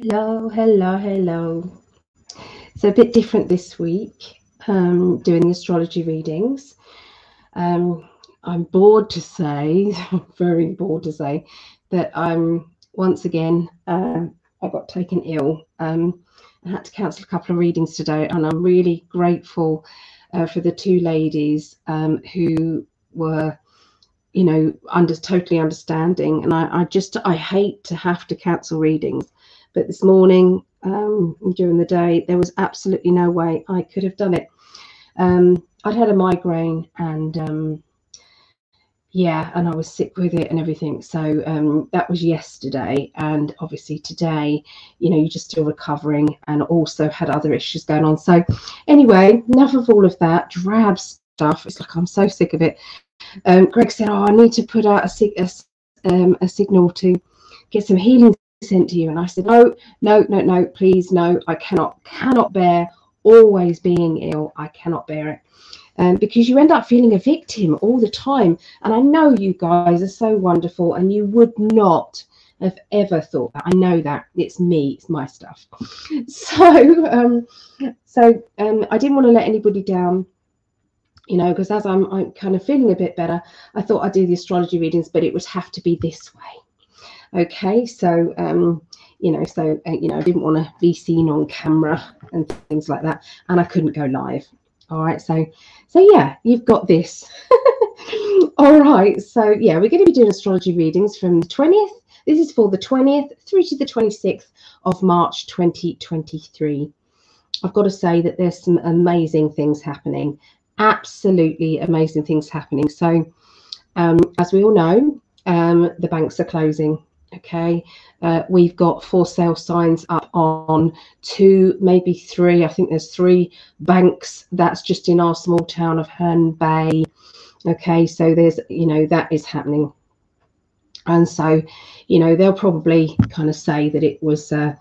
Hello, hello, hello. So a bit different this week, um, doing the astrology readings. Um, I'm bored to say, very bored to say, that I'm once again, uh, I got taken ill. Um, I had to cancel a couple of readings today, and I'm really grateful uh, for the two ladies um, who were you know under totally understanding and I, I just i hate to have to cancel readings but this morning, um, during the day, there was absolutely no way I could have done it. Um, I'd had a migraine and um, yeah, and I was sick with it and everything. So um, that was yesterday. And obviously today, you know, you're just still recovering and also had other issues going on. So anyway, enough of all of that drab stuff. It's like I'm so sick of it. Um, Greg said, Oh, I need to put out a, a, um, a signal to get some healing sent to you. And i said no no no no please no i cannot cannot bear always being ill. I cannot bear it. Um, because you end up feeling a victim all the time. And i know you guys are so wonderful and you would not have ever thought that. I know that. It's me. It's my stuff. So um so um i didn't want to let anybody down you know because as I'm, I'm kind of feeling a bit better i thought i'd do the astrology readings but it would have to be this way Okay, so um, you know, so uh, you know, I didn't want to be seen on camera and things like that, and I couldn't go live. All right, so so yeah, you've got this. All right, so yeah, we're going to be doing astrology readings from the 20th. This is for the 20th through to the 26th of March 2023. I've got to say that there's some amazing things happening, absolutely amazing things happening. So, um, as we all know, um, the banks are closing okay? Uh, we've got for sale signs up on two maybe three. I think there's three banks. That's just in our small town of herne bay okay? So there's you know that is happening. And so you know they'll probably kind of say that it was uh,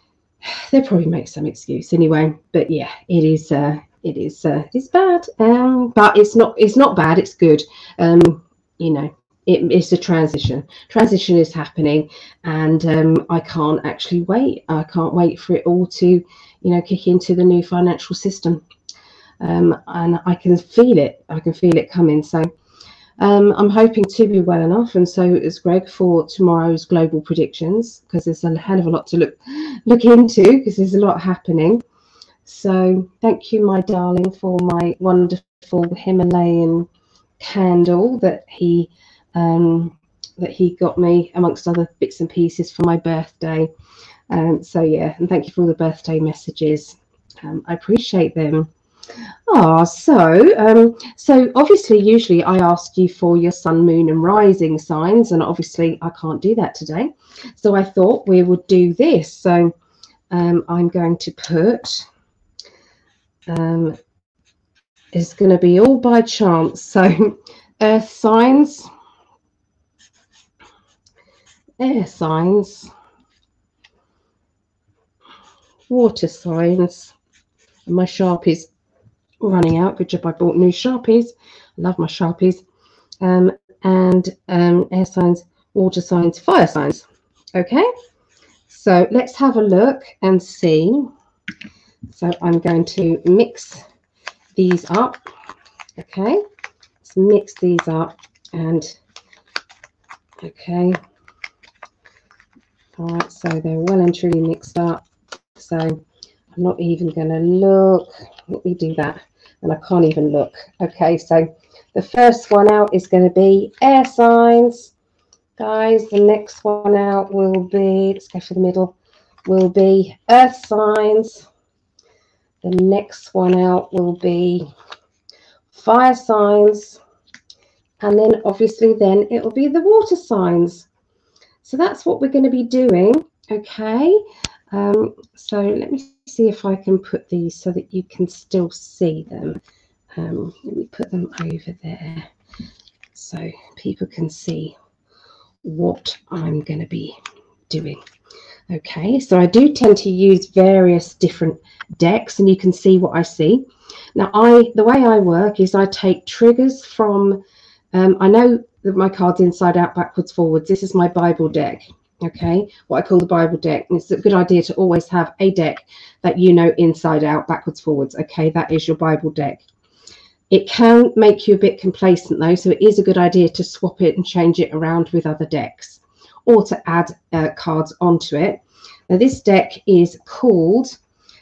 they'll probably make some excuse anyway. But yeah it is uh it is uh it's bad. Um but it's not it's not bad. It's good. Um you know it, it's a transition. Transition is happening, and um, I can't actually wait. I can't wait for it all to, you know, kick into the new financial system. Um, and I can feel it. I can feel it coming. So um, I'm hoping to be well enough, and so is Greg for tomorrow's global predictions because there's a hell of a lot to look look into because there's a lot happening. So thank you, my darling, for my wonderful Himalayan candle that he um, that he got me amongst other bits and pieces for my birthday. Um, so yeah, and thank you for all the birthday messages. Um, I appreciate them. Ah, so um, so obviously, usually I ask you for your sun, moon, and rising signs, and obviously I can't do that today. So I thought we would do this. So um, I'm going to put. Um, it's going to be all by chance. So earth signs air signs, water signs, and my Sharpies running out. Good job I bought new Sharpies. I love my Sharpies. Um, and um, air signs, water signs, fire signs. Okay, so let's have a look and see. So I'm going to mix these up. Okay, let's mix these up and okay, all right, so they're well and truly mixed up. So I'm not even going to look. Let me do that. And I can't even look. Okay, so the first one out is going to be air signs. Guys, the next one out will be, let's go for the middle, will be earth signs. The next one out will be fire signs. And then obviously then it will be the water signs. So that's what we're going to be doing. Okay. Um, so let me see if I can put these so that you can still see them. Um, let me put them over there so people can see what I'm going to be doing. Okay, so I do tend to use various different decks and you can see what I see. Now, I the way I work is I take triggers from, um, I know my cards inside out, backwards, forwards. This is my Bible deck. okay? What i call the bible deck. And it's a good idea to always have a deck that you know inside out backwards forwards okay? That is your bible deck. It can make you a bit complacent though so it is a good idea to swap it and change it around with other decks or to add uh, cards onto it. Now this deck is called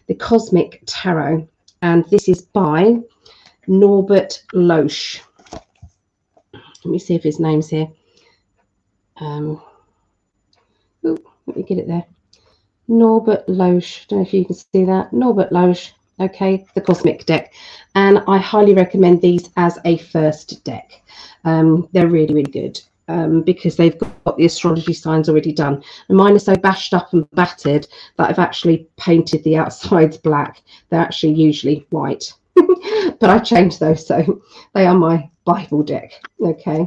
the cosmic tarot and this is by norbert loesch let me see if his name's here um, let me get it there. Norbert Loesch. Don't know if you can see that. Norbert Loesch. Okay, the Cosmic deck. And I highly recommend these as a first deck. Um, they're really, really good. Um, because they've got the astrology signs already done. And mine are so bashed up and battered that I've actually painted the outsides black. They're actually usually white, but I changed those, so they are my Bible deck. Okay,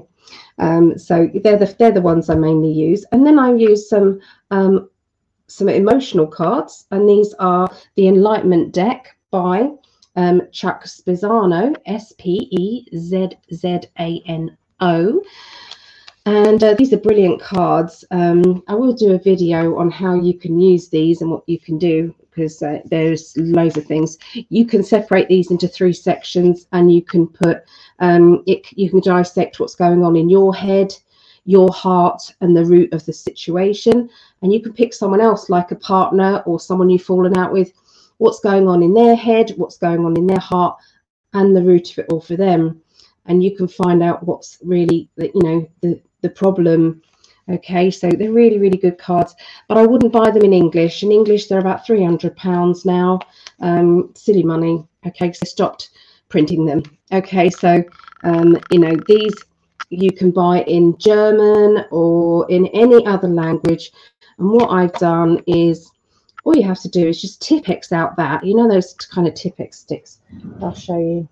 um, so they're the they're the ones I mainly use, and then I use some um, some emotional cards, and these are the Enlightenment deck by um, Chuck Spezzano, S P E Z Z A N O. And uh, these are brilliant cards. Um, I will do a video on how you can use these and what you can do because uh, there's loads of things. You can separate these into three sections and you can put, um, it, you can dissect what's going on in your head, your heart and the root of the situation. And you can pick someone else like a partner or someone you've fallen out with, what's going on in their head, what's going on in their heart and the root of it all for them. And you can find out what's really, the, you know, the, the problem Okay, so they're really, really good cards, but I wouldn't buy them in English. In English, they're about £300 now. Um, silly money. Okay, because I stopped printing them. Okay, so, um, you know, these you can buy in German or in any other language. And what I've done is all you have to do is just Tipp-Ex out that. You know those kind of Tipp-Ex sticks? I'll show you.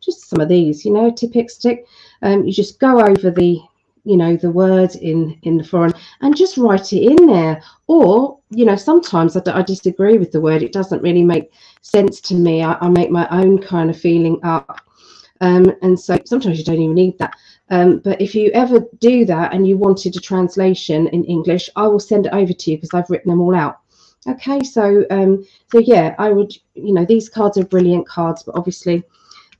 Just some of these, you know, Tipp-Ex stick. Um, you just go over the you know the word in in the foreign and just write it in there. Or you know sometimes I, I disagree with the word. It doesn't really make sense to me. I, I make my own kind of feeling up. Um, and so sometimes you don't even need that. Um, but if you ever do that and you wanted a translation in English I will send it over to you because I've written them all out. Okay so um so yeah I would you know these cards are brilliant cards but obviously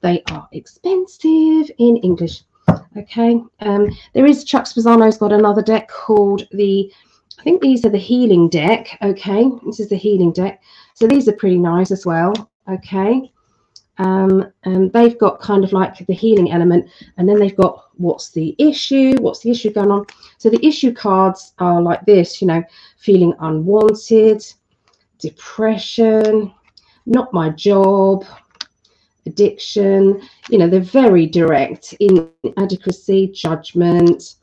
they are expensive in English Okay, um, there is Chuck Spezzano's got another deck called the, I think these are the healing deck. Okay, this is the healing deck. So these are pretty nice as well. Okay, um, and they've got kind of like the healing element, and then they've got what's the issue, what's the issue going on. So the issue cards are like this, you know, feeling unwanted, depression, not my job, addiction. You know, they're very direct inadequacy, judgment,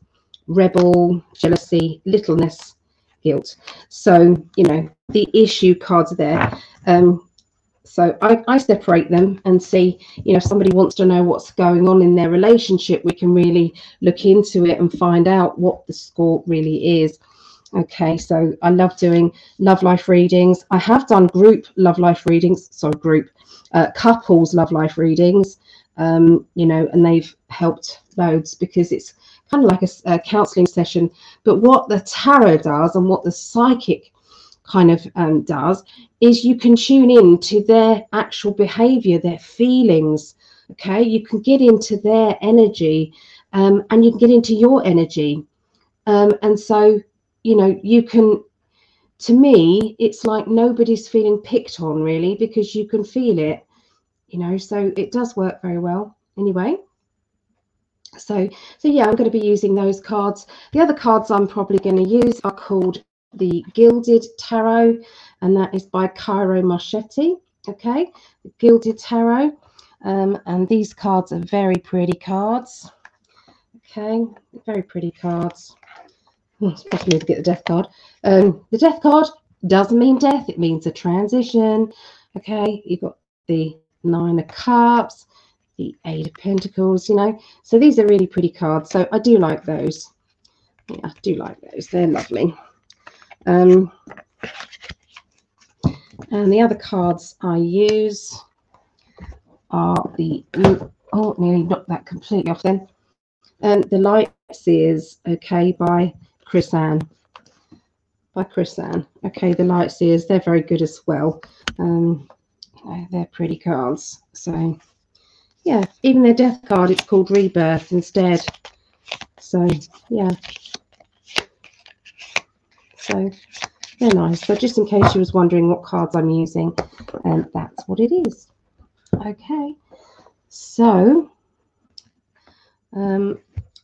rebel, jealousy, littleness, guilt. So, you know, the issue cards are there. Um, so I, I separate them and see, you know, if somebody wants to know what's going on in their relationship, we can really look into it and find out what the score really is. Okay, so I love doing love life readings. I have done group love life readings, sorry, group uh, couples love life readings, um, you know, and they've helped loads because it's kind of like a, a counseling session. But what the tarot does and what the psychic kind of um, does is you can tune in to their actual behavior, their feelings. Okay, you can get into their energy um, and you can get into your energy. Um, and so, you know, you can to me, it's like nobody's feeling picked on really because you can feel it, you know, so it does work very well anyway. So, so yeah, I'm going to be using those cards. The other cards I'm probably going to use are called the Gilded Tarot, and that is by Cairo Marchetti. Okay, the Gilded Tarot. Um, and these cards are very pretty cards. Okay, very pretty cards. It's possible to get the death card. Um, the death card doesn't mean death, it means a transition. Okay, you've got the Nine of Cups, the Eight of Pentacles, you know. So these are really pretty cards. So I do like those. Yeah, I do like those. They're lovely. Um, and the other cards I use are the, oh, nearly knocked that completely off then. And the Light Seers, okay, by Chris-Anne. by Chris-Anne. Okay, the light seers, they're very good as well. Um, they're pretty cards. So yeah, even their death card, it's called Rebirth instead. So yeah. So they're nice. So just in case you was wondering what cards I'm using, and um, that's what it is. Okay. So um,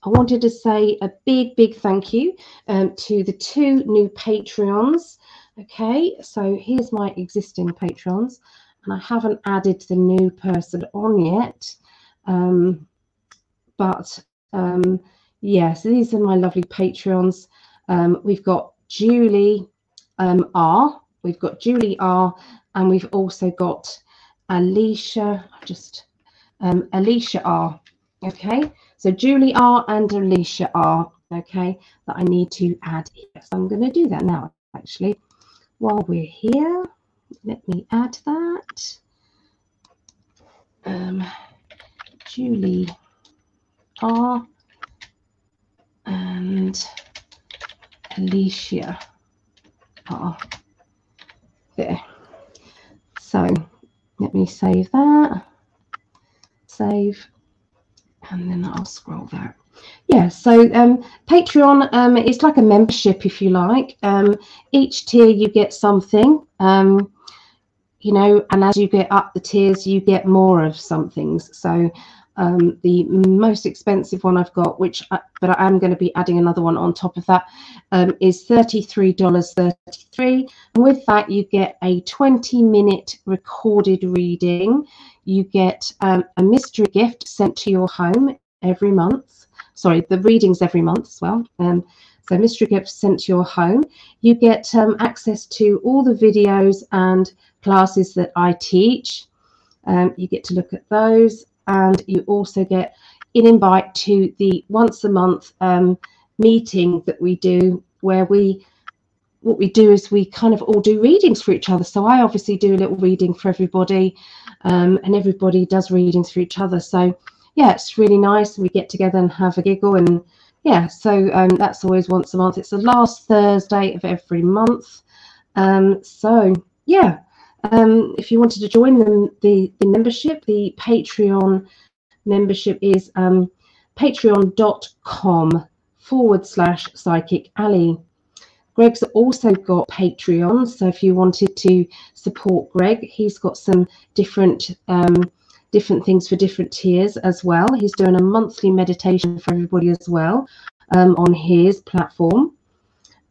I wanted to say a big, big thank you um, to the two new Patreons. Okay, so here's my existing Patreons, and I haven't added the new person on yet. Um, but um, yeah, so these are my lovely Patreons. Um, we've got Julie um, R, we've got Julie R, and we've also got Alicia, just um, Alicia R. Okay, so Julie R and Alicia R. Okay, that I need to add here. So I'm going to do that now, actually. While we're here, let me add that. Um, Julie R and Alicia R. There. So let me save that. Save and then I'll scroll that. Yeah, so um, Patreon um, is like a membership, if you like. Um, each tier you get something, um, you know, and as you get up the tiers, you get more of some things. So um, the most expensive one I've got, which I, but I am going to be adding another one on top of that, um, is $33.33. And with that, you get a 20 minute recorded reading. You get um, a mystery gift sent to your home every month. Sorry, the readings every month as well. Um, so mystery gift sent to your home. You get um, access to all the videos and classes that I teach. Um, you get to look at those and you also get an invite to the once a month um, meeting that we do where we what we do is we kind of all do readings for each other. So i obviously do a little reading for everybody um, and everybody does readings for each other. So yeah it's really nice. We get together and have a giggle and yeah so um, that's always once a month. It's the last thursday of every month. Um, so yeah um, if you wanted to join them, the, the membership, the Patreon membership is um, patreon.com forward slash PsychicAlly. Greg's also got Patreon, so if you wanted to support Greg, he's got some different um, different things for different tiers as well. He's doing a monthly meditation for everybody as well um, on his platform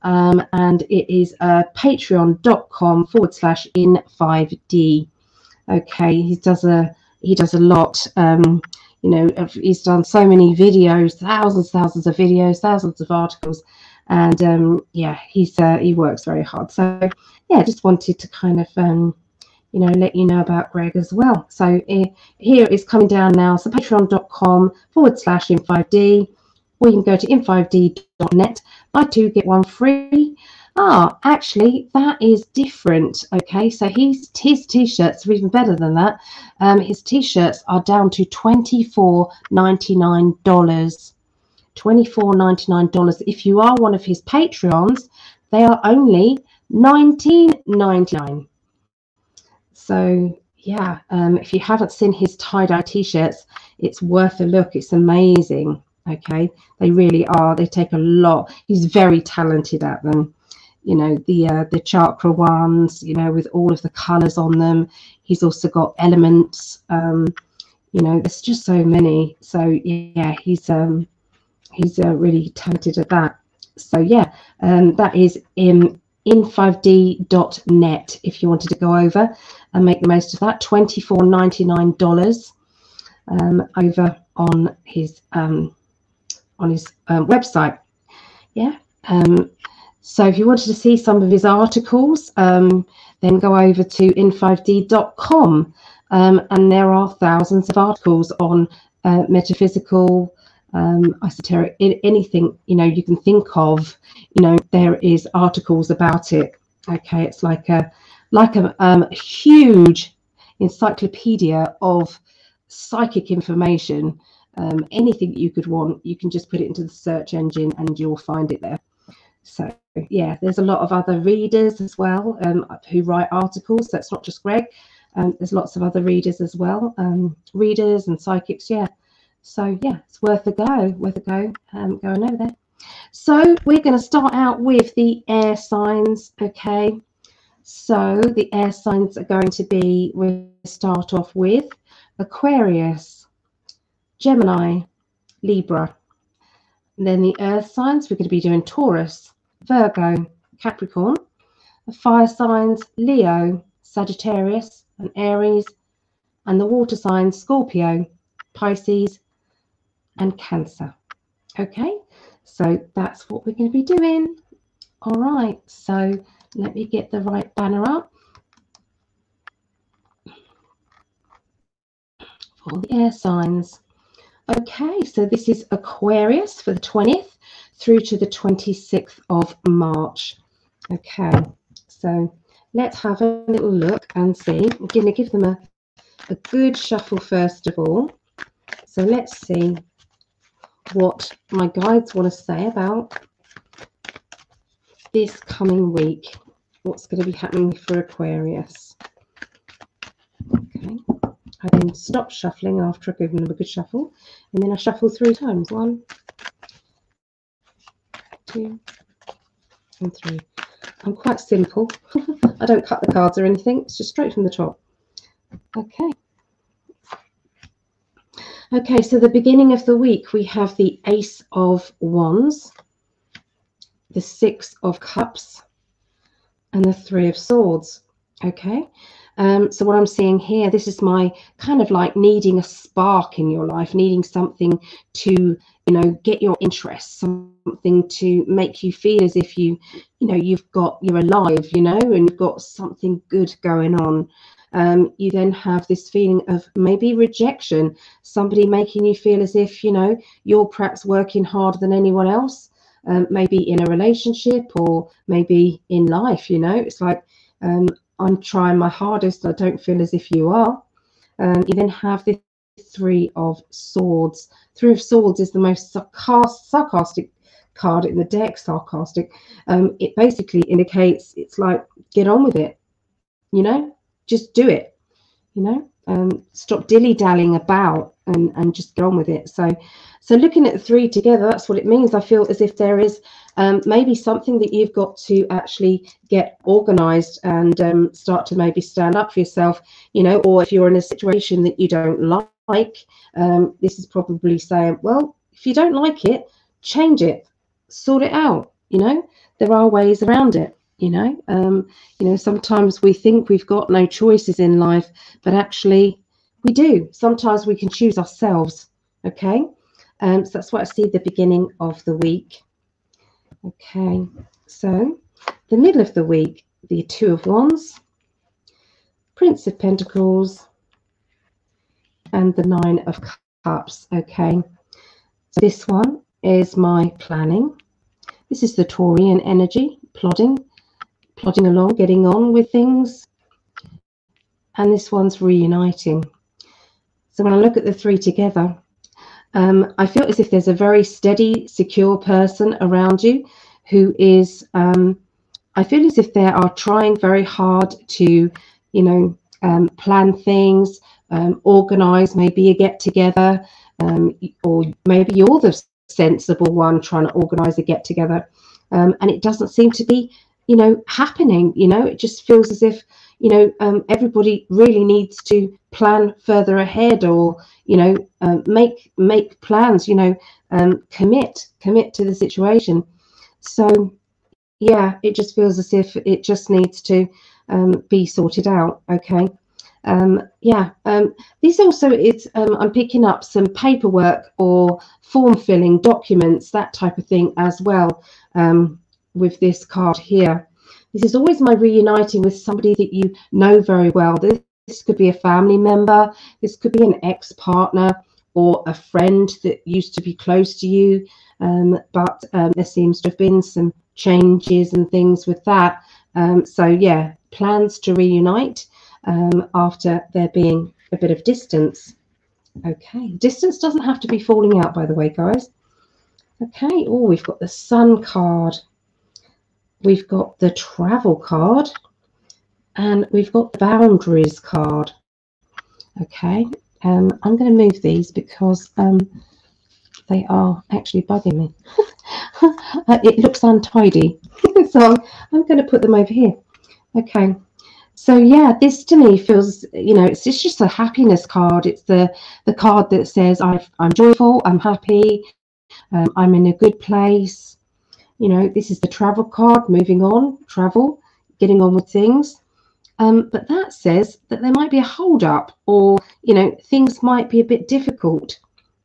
um, and it is uh, patreon.com forward slash in 5D. Okay, he does a he does a lot. Um, you know, he's done so many videos, thousands, thousands of videos, thousands of articles, and um, yeah, he's uh, he works very hard. So yeah, just wanted to kind of um, you know let you know about Greg as well. So uh, here is coming down now. So patreon.com forward slash In5D or you can go to in5d.net, buy two, get one free. Ah, actually, that is different. Okay, so his, his t-shirts are even better than that. Um, his t-shirts are down to $24.99. $24.99. If you are one of his Patreons, they are only $19.99. So yeah, um, if you haven't seen his tie-dye t-shirts, it's worth a look. It's amazing okay? They really are they take a lot. He's very talented at them. You know the uh, the chakra ones you know with all of the colors on them. He's also got elements um you know there's just so many. So yeah he's um he's uh, really talented at that. So yeah um that is in in5d.net if you wanted to go over and make the most of that. 24.99 dollars um over on his um on his um, website. Yeah. Um, so if you wanted to see some of his articles, um, then go over to in5d.com. Um, and there are thousands of articles on uh, metaphysical, um, esoteric, anything you know you can think of. You know there is articles about it. Okay, it's like a like a, um, a huge encyclopedia of psychic information um, anything you could want, you can just put it into the search engine and you'll find it there. So yeah, there's a lot of other readers as well um, who write articles. So it's not just Greg. Um, there's lots of other readers as well, um, readers and psychics. Yeah. So yeah, it's worth a go. Worth a go. Um, going over there. So we're going to start out with the air signs. Okay. So the air signs are going to be. We'll start off with Aquarius, Gemini, Libra. And then the earth signs, we're going to be doing Taurus, Virgo, Capricorn. The fire signs, Leo, Sagittarius, and Aries. And the water signs, Scorpio, Pisces, and Cancer. Okay, so that's what we're going to be doing. All right, so let me get the right banner up. For the air signs. Okay, so this is Aquarius for the 20th through to the 26th of March. Okay, so let's have a little look and see. I'm going to give them a, a good shuffle first of all. So let's see what my guides want to say about this coming week. What's going to be happening for Aquarius. I then stop shuffling after I've given them a good shuffle. And then I shuffle three times. One, two, and three. I'm quite simple. I don't cut the cards or anything. It's just straight from the top. Okay. Okay, so the beginning of the week, we have the Ace of Wands, the Six of Cups, and the Three of Swords. Okay, um, so what I'm seeing here, this is my kind of like needing a spark in your life, needing something to, you know, get your interest, something to make you feel as if you, you know, you've got, you're alive, you know, and you've got something good going on. Um, you then have this feeling of maybe rejection, somebody making you feel as if, you know, you're perhaps working harder than anyone else, um, maybe in a relationship or maybe in life, you know, it's like, um, I'm trying my hardest. I don't feel as if you are. Um, you then have the Three of Swords. Three of Swords is the most sarcastic card in the deck. Sarcastic. Um, it basically indicates it's like get on with it. You know, just do it. You know, um, stop dilly dallying about and and just get on with it. So, so looking at three together, that's what it means. I feel as if there is um, maybe something that you've got to actually get organized and um, start to maybe stand up for yourself, you know, or if you're in a situation that you don't like, um, this is probably saying, well, if you don't like it, change it, sort it out, you know, there are ways around it. You know, um, you know, sometimes we think we've got no choices in life, but actually we do. Sometimes we can choose ourselves. Okay. Um, so that's what I see the beginning of the week. Okay, so the middle of the week, the Two of Wands, Prince of Pentacles, and the Nine of Cups. Okay, so this one is my planning. This is the Taurian energy, plodding, plodding along, getting on with things. And this one's reuniting. So when I look at the three together, um, I feel as if there's a very steady, secure person around you who is, um, I feel as if they are trying very hard to, you know, um, plan things, um, organize maybe a get together, um, or maybe you're the sensible one trying to organize a get together. Um, and it doesn't seem to be, you know, happening. You know, it just feels as if you know, um, everybody really needs to plan further ahead or, you know, uh, make make plans, you know, um, commit, commit to the situation. So, yeah, it just feels as if it just needs to um, be sorted out. Okay. Um, yeah, um, this also is, um, I'm picking up some paperwork or form filling documents, that type of thing as well um, with this card here. This is always my reuniting with somebody that you know very well. This, this could be a family member, this could be an ex partner or a friend that used to be close to you. Um, but um, there seems to have been some changes and things with that. Um, so, yeah, plans to reunite um, after there being a bit of distance. Okay, distance doesn't have to be falling out, by the way, guys. Okay, oh, we've got the Sun card. We've got the travel card and we've got the boundaries card. Okay, um, I'm going to move these because um, they are actually bugging me. it looks untidy, so I'm going to put them over here. Okay, so yeah, this to me feels, you know, it's, it's just a happiness card. It's the the card that says i am joyful, I'm happy, um, I'm in a good place. You know, this is the travel card, moving on, travel, getting on with things. Um, but that says that there might be a hold up or, you know, things might be a bit difficult.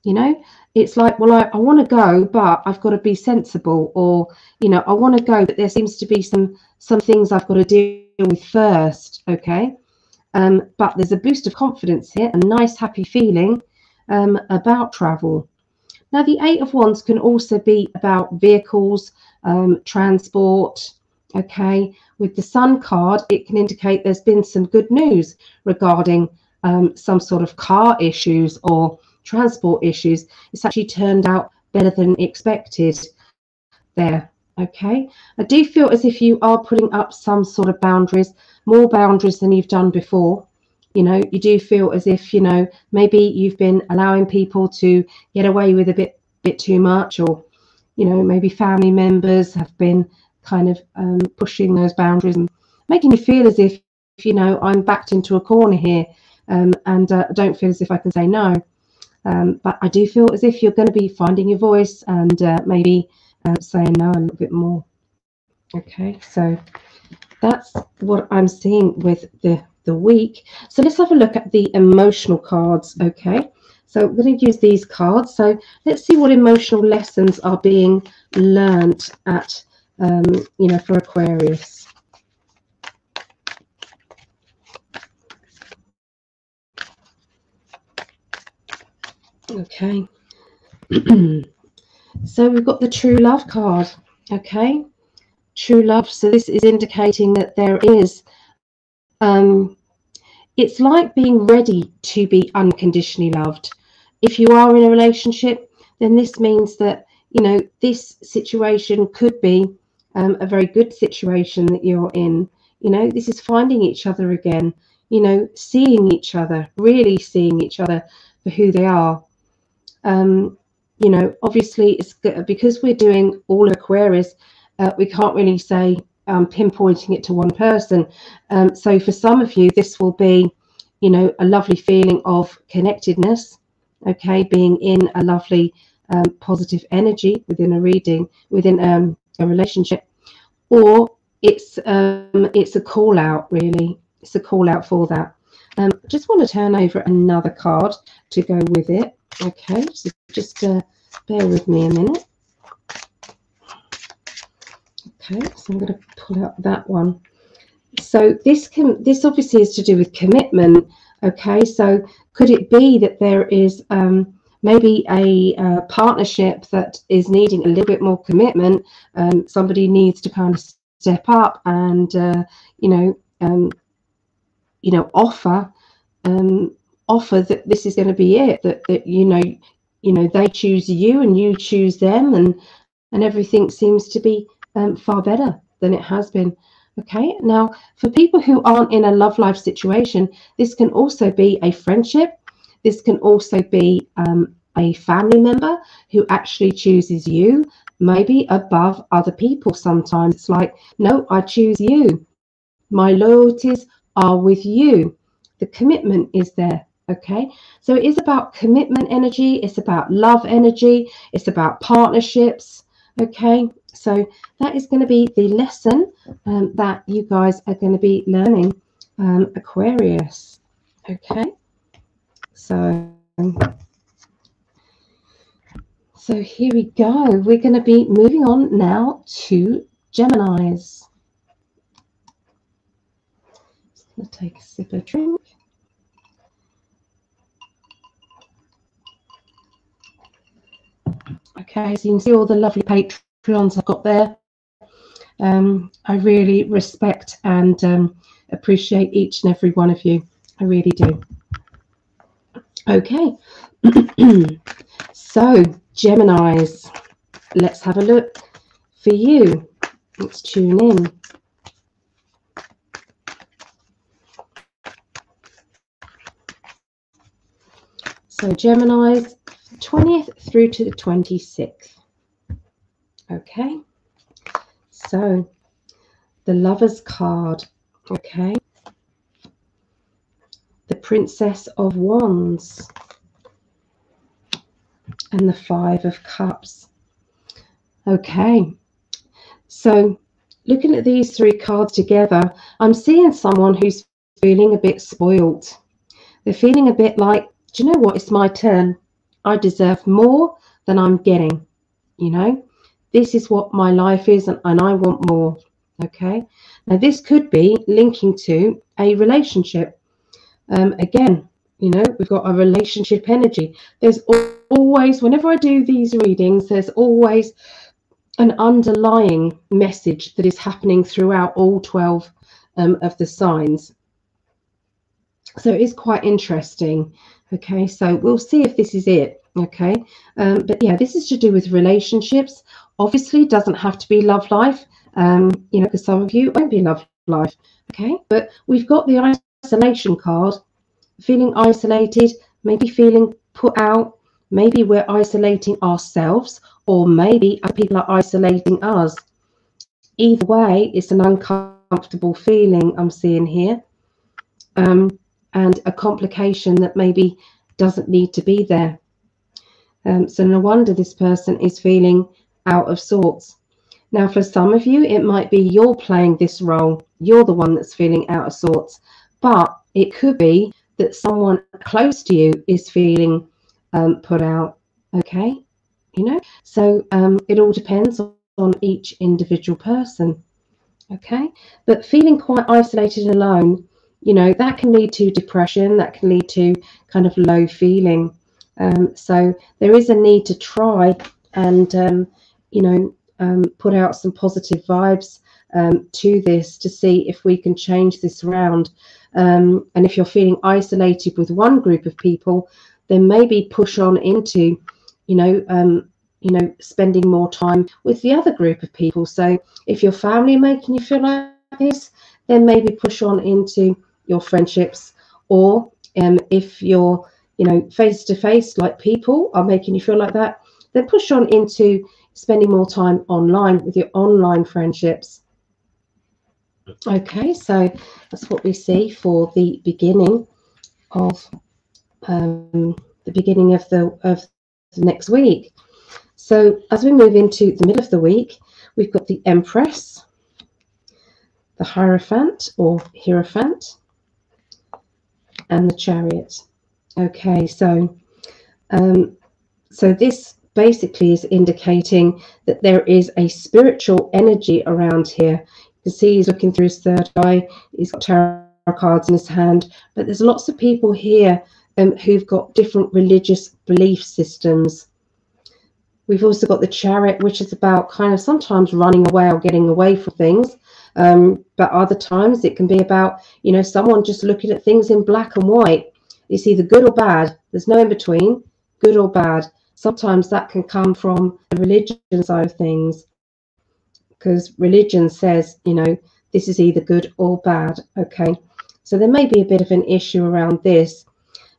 You know, it's like, well, I, I want to go, but I've got to be sensible or, you know, I want to go, but there seems to be some some things I've got to deal with first. Okay. Um, but there's a boost of confidence here, a nice, happy feeling um, about travel. Now, the Eight of Wands can also be about vehicles, um, transport. Okay, with the Sun card, it can indicate there's been some good news regarding um, some sort of car issues or transport issues. It's actually turned out better than expected there. Okay, I do feel as if you are putting up some sort of boundaries, more boundaries than you've done before you know you do feel as if you know maybe you've been allowing people to get away with a bit bit too much or you know maybe family members have been kind of um, pushing those boundaries and making you feel as if you know i'm backed into a corner here um, and uh, i don't feel as if i can say no. Um, but i do feel as if you're going to be finding your voice and uh, maybe uh, saying no a little bit more. Okay so that's what i'm seeing with the the week. So let's have a look at the emotional cards, okay? So we're going to use these cards. So let's see what emotional lessons are being learned at, um, you know, for Aquarius. Okay. so we've got the true love card, okay? True love. So this is indicating that there is um, it's like being ready to be unconditionally loved. If you are in a relationship, then this means that, you know, this situation could be um, a very good situation that you're in. You know, this is finding each other again, you know, seeing each other, really seeing each other for who they are. Um, you know, obviously, it's because we're doing all Aquarius, uh, we can't really say um, pinpointing it to one person. Um, so for some of you, this will be, you know, a lovely feeling of connectedness, okay, being in a lovely um, positive energy within a reading, within um, a relationship, or it's um, it's a call out really. It's a call out for that. Um, just want to turn over another card to go with it. Okay, so just uh, bear with me a minute. Okay, so I'm going to pull out that one. So this can this obviously is to do with commitment. Okay, so could it be that there is um, maybe a uh, partnership that is needing a little bit more commitment? Um, somebody needs to kind of step up and uh, you know um, you know offer um, offer that this is going to be it. That that you know you know they choose you and you choose them and and everything seems to be um, far better than it has been. Okay, now for people who aren't in a love life situation, this can also be a friendship. This can also be um, a family member who actually chooses you, maybe above other people. Sometimes it's like, no, I choose you. My loyalties are with you. The commitment is there. Okay, so it is about commitment energy, it's about love energy, it's about partnerships. Okay, so that is going to be the lesson um, that you guys are going to be learning um, Aquarius. Okay, so so here we go. We're going to be moving on now to Gemini's. Just going take a sip of drink. Okay, so you can see all the lovely patrons I've got there. Um, I really respect and um, appreciate each and every one of you. I really do. Okay, so Geminis, let's have a look for you. Let's tune in. So Gemini's 20th through to the 26th. Okay. So the Lover's card. Okay. The Princess of Wands. And the Five of Cups. Okay. So looking at these three cards together, I'm seeing someone who's feeling a bit spoiled. They're feeling a bit like, do you know what? It's my turn. I deserve more than I'm getting. You know, this is what my life is, and, and I want more. Okay. Now, this could be linking to a relationship. Um, again, you know, we've got a relationship energy. There's always, whenever I do these readings, there's always an underlying message that is happening throughout all 12 um, of the signs. So it is quite interesting. Okay, so we'll see if this is it. Okay, um, but yeah, this is to do with relationships. Obviously, doesn't have to be love life. Um, you know, because some of you won't be love life. Okay, but we've got the isolation card. Feeling isolated, maybe feeling put out. Maybe we're isolating ourselves, or maybe other people are isolating us. Either way, it's an uncomfortable feeling I'm seeing here. Um, and a complication that maybe doesn't need to be there. Um, so no wonder this person is feeling out of sorts. Now, for some of you, it might be you're playing this role. You're the one that's feeling out of sorts. But it could be that someone close to you is feeling um, put out. Okay. You know, so um, it all depends on each individual person. Okay. But feeling quite isolated and alone you know that can lead to depression that can lead to kind of low feeling um, so there is a need to try and um, you know um, put out some positive vibes um, to this to see if we can change this around um, and if you're feeling isolated with one group of people then maybe push on into you know um, you know spending more time with the other group of people. So if your family making you feel like this then maybe push on into your friendships, or um, if you're, you know, face to face, like people are making you feel like that, then push on into spending more time online with your online friendships. Okay, so that's what we see for the beginning of um, the beginning of the of the next week. So as we move into the middle of the week, we've got the Empress, the Hierophant or Hierophant, and the chariot. Okay, so um, so this basically is indicating that there is a spiritual energy around here. You can see he's looking through his third eye. He's got tarot cards in his hand, but there's lots of people here um, who've got different religious belief systems. We've also got the chariot, which is about kind of sometimes running away or getting away from things. Um, but other times it can be about, you know, someone just looking at things in black and white. It's either good or bad. There's no in between, good or bad. Sometimes that can come from the religion side of things because religion says, you know, this is either good or bad. Okay. So there may be a bit of an issue around this.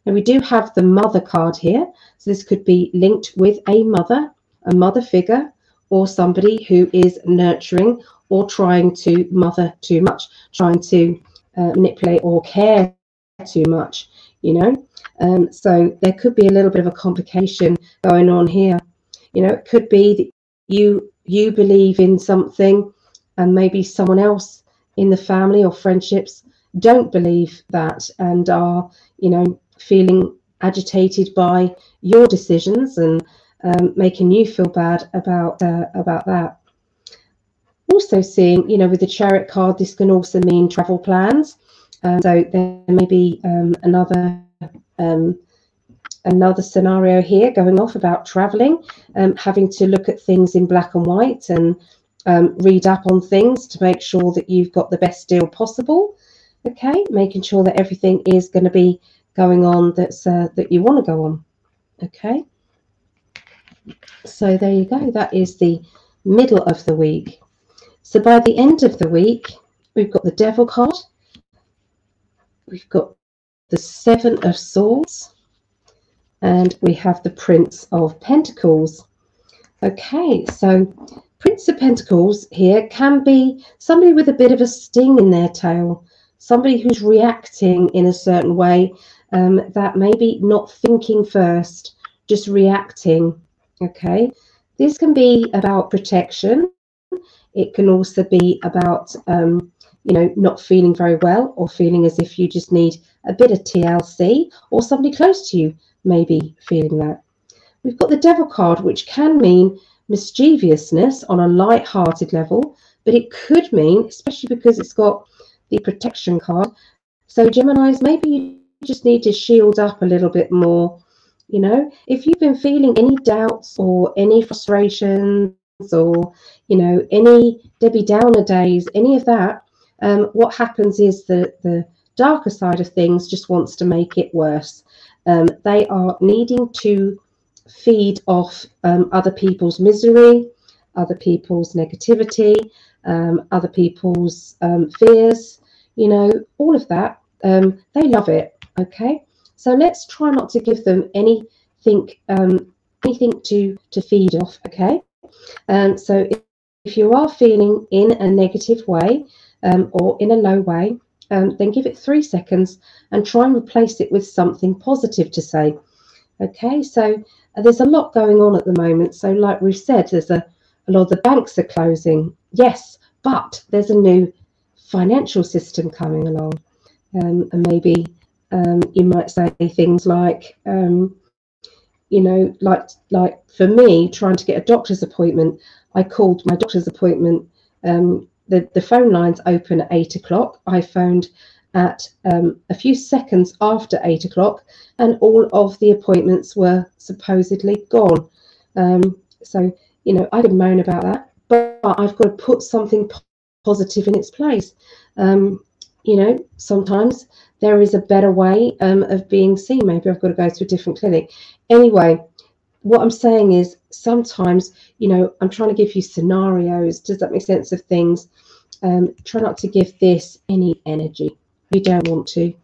And we do have the mother card here. So this could be linked with a mother, a mother figure, or somebody who is nurturing or trying to mother too much, trying to uh, manipulate or care too much, you know. Um, so there could be a little bit of a complication going on here. You know, it could be that you you believe in something, and maybe someone else in the family or friendships don't believe that and are, you know, feeling agitated by your decisions and um, making you feel bad about uh, about that also seeing, you know, with the chariot card, this can also mean travel plans. Um, so there may be um, another um, another scenario here going off about traveling, um, having to look at things in black and white and um, read up on things to make sure that you've got the best deal possible. Okay, making sure that everything is going to be going on that's uh, that you want to go on. Okay, so there you go. That is the middle of the week. So by the end of the week, we've got the Devil card, we've got the Seven of Swords, and we have the Prince of Pentacles. Okay, so Prince of Pentacles here can be somebody with a bit of a sting in their tail, somebody who's reacting in a certain way um, that maybe not thinking first, just reacting. Okay, this can be about protection. It can also be about, um, you know, not feeling very well or feeling as if you just need a bit of TLC or somebody close to you maybe feeling that. We've got the devil card, which can mean mischievousness on a light-hearted level, but it could mean, especially because it's got the protection card. So Geminis, maybe you just need to shield up a little bit more. You know, if you've been feeling any doubts or any frustrations or, you know, any Debbie Downer days, any of that, um, what happens is that the darker side of things just wants to make it worse. Um, they are needing to feed off um, other people's misery, other people's negativity, um, other people's um, fears, you know, all of that. Um, they love it. Okay, so let's try not to give them anything, um, anything to to feed off. Okay, and so if, if, you are feeling in a negative way or in a low way, then give it three seconds and try and replace it with something positive to say. Okay, so uh, there's a lot going on at the moment. So, like we've said, there's a, a lot of the banks are closing. Yes, but there's a new financial system coming along. Um, and maybe um, you might say things like, um, you know, like like for me, trying to get a doctor's appointment, I called my doctor's appointment. Um, the, the phone lines open at eight o'clock. I phoned at um, a few seconds after eight o'clock, and all of the appointments were supposedly gone. Um, so, you know, I could moan about that, but I've got to put something positive in its place. Um, you know, sometimes there is a better way um, of being seen. Maybe I've got to go to a different clinic. Anyway, what I'm saying is sometimes, you know, I'm trying to give you scenarios. Does that make sense of things? Um, try not to give this any energy you don't want to.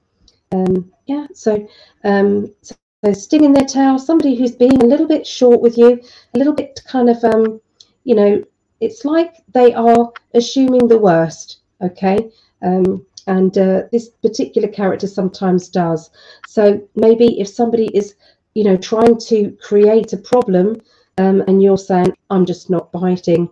Um, yeah, so, um, so, so stinging their tail, somebody who's being a little bit short with you, a little bit kind of, um, you know, it's like they are assuming the worst, okay? Um, and uh, this particular character sometimes does. So maybe if somebody is, you know, trying to create a problem um, and you're saying, I'm just not biting,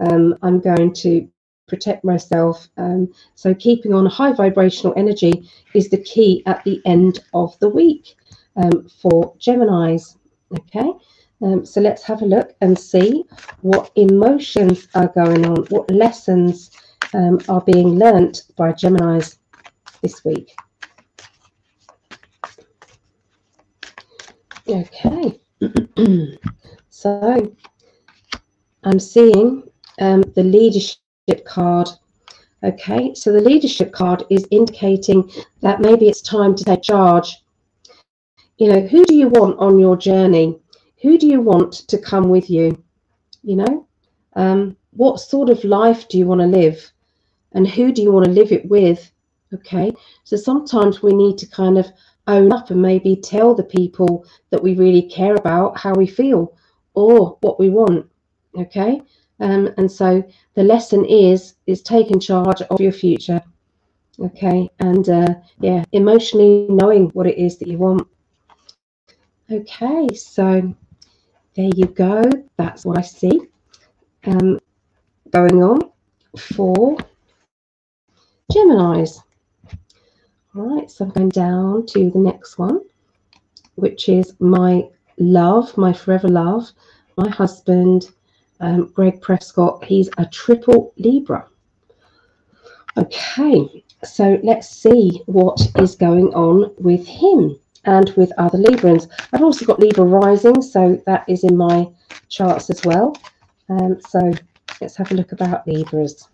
um, I'm going to protect myself. Um, so keeping on high vibrational energy is the key at the end of the week um, for Geminis. Okay, um, so let's have a look and see what emotions are going on, what lessons um, are being learnt by Geminis this week. Okay, so I'm seeing um, the leadership card. Okay, so the leadership card is indicating that maybe it's time to take charge. You know, who do you want on your journey? Who do you want to come with you? You know, um, what sort of life do you want to live? And who do you want to live it with? Okay, so sometimes we need to kind of own up and maybe tell the people that we really care about how we feel or what we want. Okay, um, and so the lesson is is taking charge of your future. Okay, and uh, yeah, emotionally knowing what it is that you want. Okay, so there you go. That's what I see um, going on for Geminis. Right, so I'm going down to the next one, which is my love, my forever love, my husband, um, Gregg Prescott, he's a triple Libra. Okay, so let's see what is going on with him and with other Librans. I've also got Libra rising, so that is in my charts as well. Um, so let's have a look about Libras.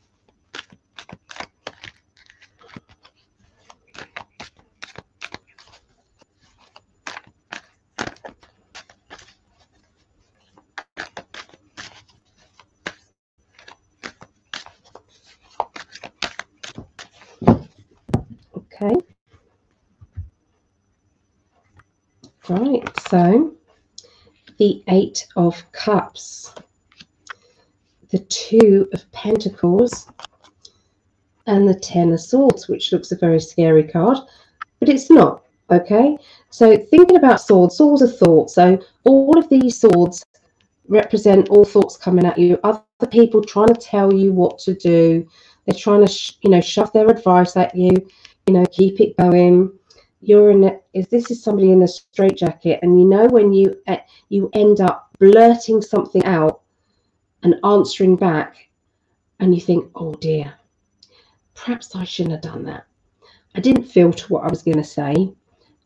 Okay. Right, so the Eight of Cups, the Two of Pentacles, and the Ten of Swords, which looks a very scary card, but it's not. Okay, so thinking about swords, swords are thoughts. So all of these swords represent all thoughts coming at you, other people trying to tell you what to do. They're trying to, you know, shove their advice at you. You know, keep it going. You're in. A, is this is somebody in a straitjacket, and you know when you uh, you end up blurting something out and answering back, and you think, oh dear, perhaps I shouldn't have done that. I didn't filter what I was going to say,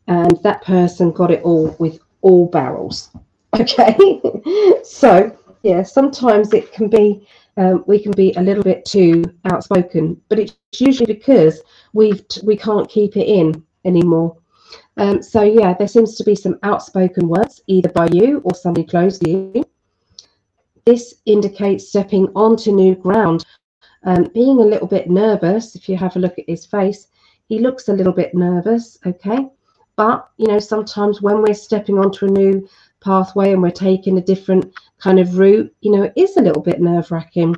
and that person got it all with all barrels. Okay, so yeah, sometimes it can be um, we can be a little bit too outspoken, but it's usually because we've we can't keep it in anymore. Um, so yeah, there seems to be some outspoken words either by you or somebody close to you. This indicates stepping onto new ground, um, being a little bit nervous. If you have a look at his face, he looks a little bit nervous. Okay, but you know sometimes when we're stepping onto a new pathway and we're taking a different kind of route, you know, it is a little bit nerve wracking.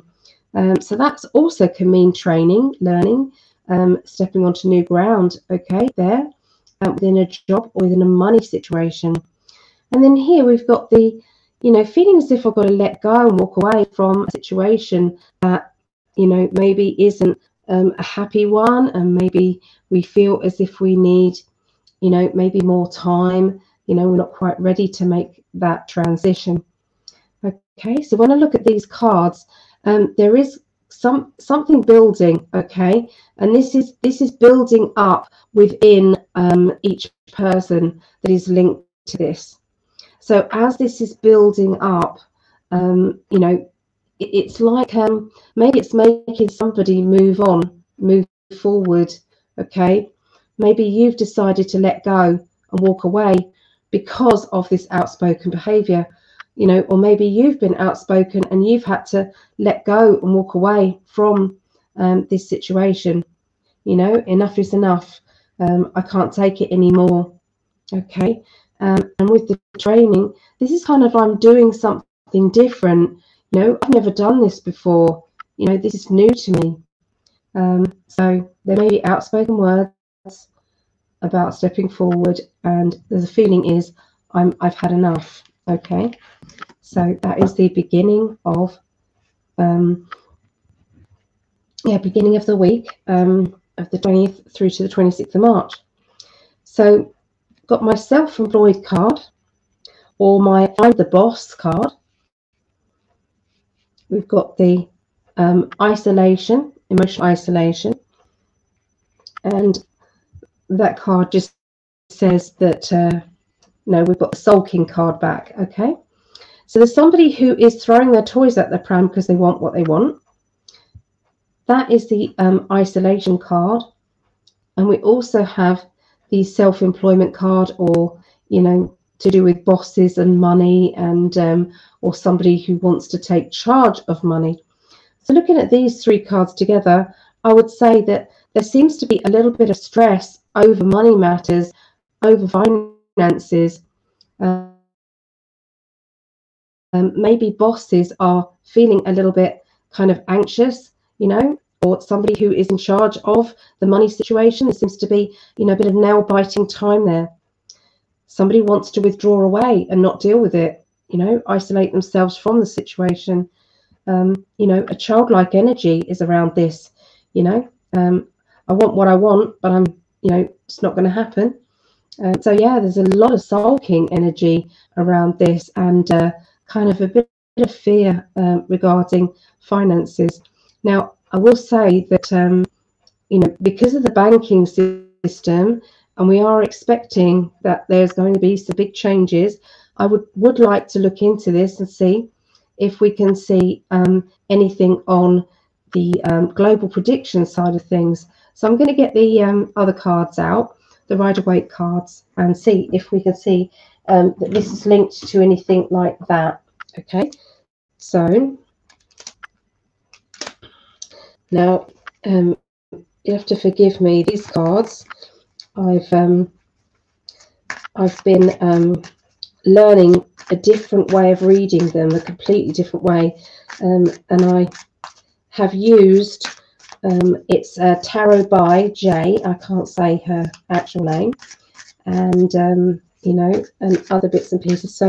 Um, so that's also can mean training, learning, um, stepping onto new ground. Okay, there um, within a job or within a money situation. And then here we've got the, you know, feeling as if I've got to let go and walk away from a situation that, you know, maybe isn't um, a happy one. And maybe we feel as if we need, you know, maybe more time you know, we're not quite ready to make that transition. Okay, so when I look at these cards, um, there is some something building, okay, and this is this is building up within um, each person that is linked to this. So as this is building up, um, you know, it, it's like um, maybe it's making somebody move on, move forward, okay. Maybe you've decided to let go and walk away because of this outspoken behavior you know or maybe you've been outspoken and you've had to let go and walk away from um, this situation. You know enough is enough. Um, i can't take it anymore. Okay? Um, and with the training this is kind of i'm doing something different. You know i've never done this before. You know this is new to me. Um, so there may be outspoken words about stepping forward and the feeling is I'm I've had enough okay. So that is the beginning of um yeah beginning of the week um of the 20th through to the 26th of March. So got my self-employed card or my I'm the boss card. We've got the um, isolation emotional isolation. And that card just says that uh, no, we've got the sulking card back. Okay, so there's somebody who is throwing their toys at the pram because they want what they want. That is the um, isolation card, and we also have the self-employment card, or you know, to do with bosses and money, and um, or somebody who wants to take charge of money. So looking at these three cards together, I would say that there seems to be a little bit of stress over money matters, over finances. Um, um, maybe bosses are feeling a little bit kind of anxious, you know, or somebody who is in charge of the money situation. There seems to be, you know, a bit of nail biting time there. Somebody wants to withdraw away and not deal with it, you know, isolate themselves from the situation. Um, you know, a childlike energy is around this, you know. Um, I want what I want, but I'm you know, it's not going to happen. Uh, so yeah, there's a lot of sulking energy around this and uh, kind of a bit of fear um, regarding finances. Now, I will say that, um, you know, because of the banking system, and we are expecting that there's going to be some big changes, I would, would like to look into this and see if we can see um, anything on the um, global prediction side of things. So I'm going to get the um, other cards out, the Rider-Waite cards, and see if we can see um, that this is linked to anything like that. Okay, so now um, you have to forgive me. These cards I've um, I've been um, learning a different way of reading them, a completely different way, um, and I have used um, it's uh, Tarot by Jay. I can't say her actual name, and um, you know, and other bits and pieces. So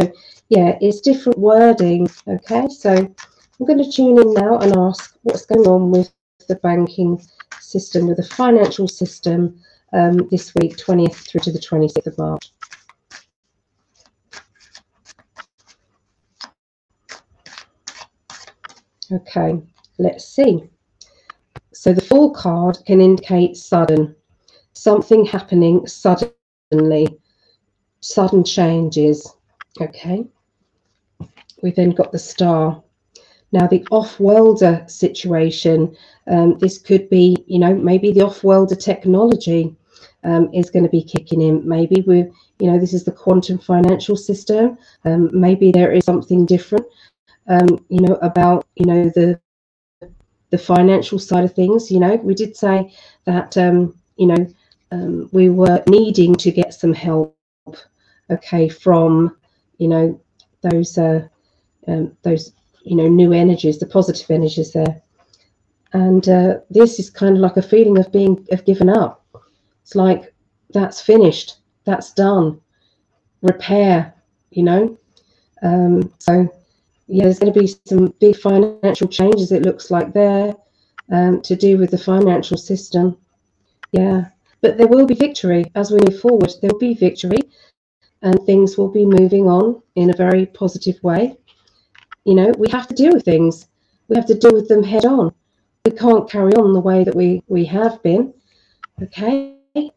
yeah, it's different wording. Okay, so I'm going to tune in now and ask what's going on with the banking system, with the financial system um, this week, 20th through to the 26th of March. Okay, let's see. So the full card can indicate sudden, something happening suddenly, sudden changes. Okay. We've then got the star. Now the off-worlder situation, um, this could be, you know, maybe the off-worlder technology um, is going to be kicking in. Maybe we're, you know, this is the quantum financial system. Um, maybe there is something different, um, you know, about, you know, the the financial side of things. You know, we did say that, um, you know, um, we were needing to get some help, okay, from, you know, those, uh, um, those, you know, new energies, the positive energies there. And uh, this is kind of like a feeling of being, of given up. It's like, that's finished, that's done, repair, you know. Um, so yeah, there's going to be some big financial changes, it looks like there, um, to do with the financial system. Yeah, but there will be victory as we move forward. There will be victory and things will be moving on in a very positive way. You know, we have to deal with things. We have to deal with them head on. We can't carry on the way that we, we have been. Okay,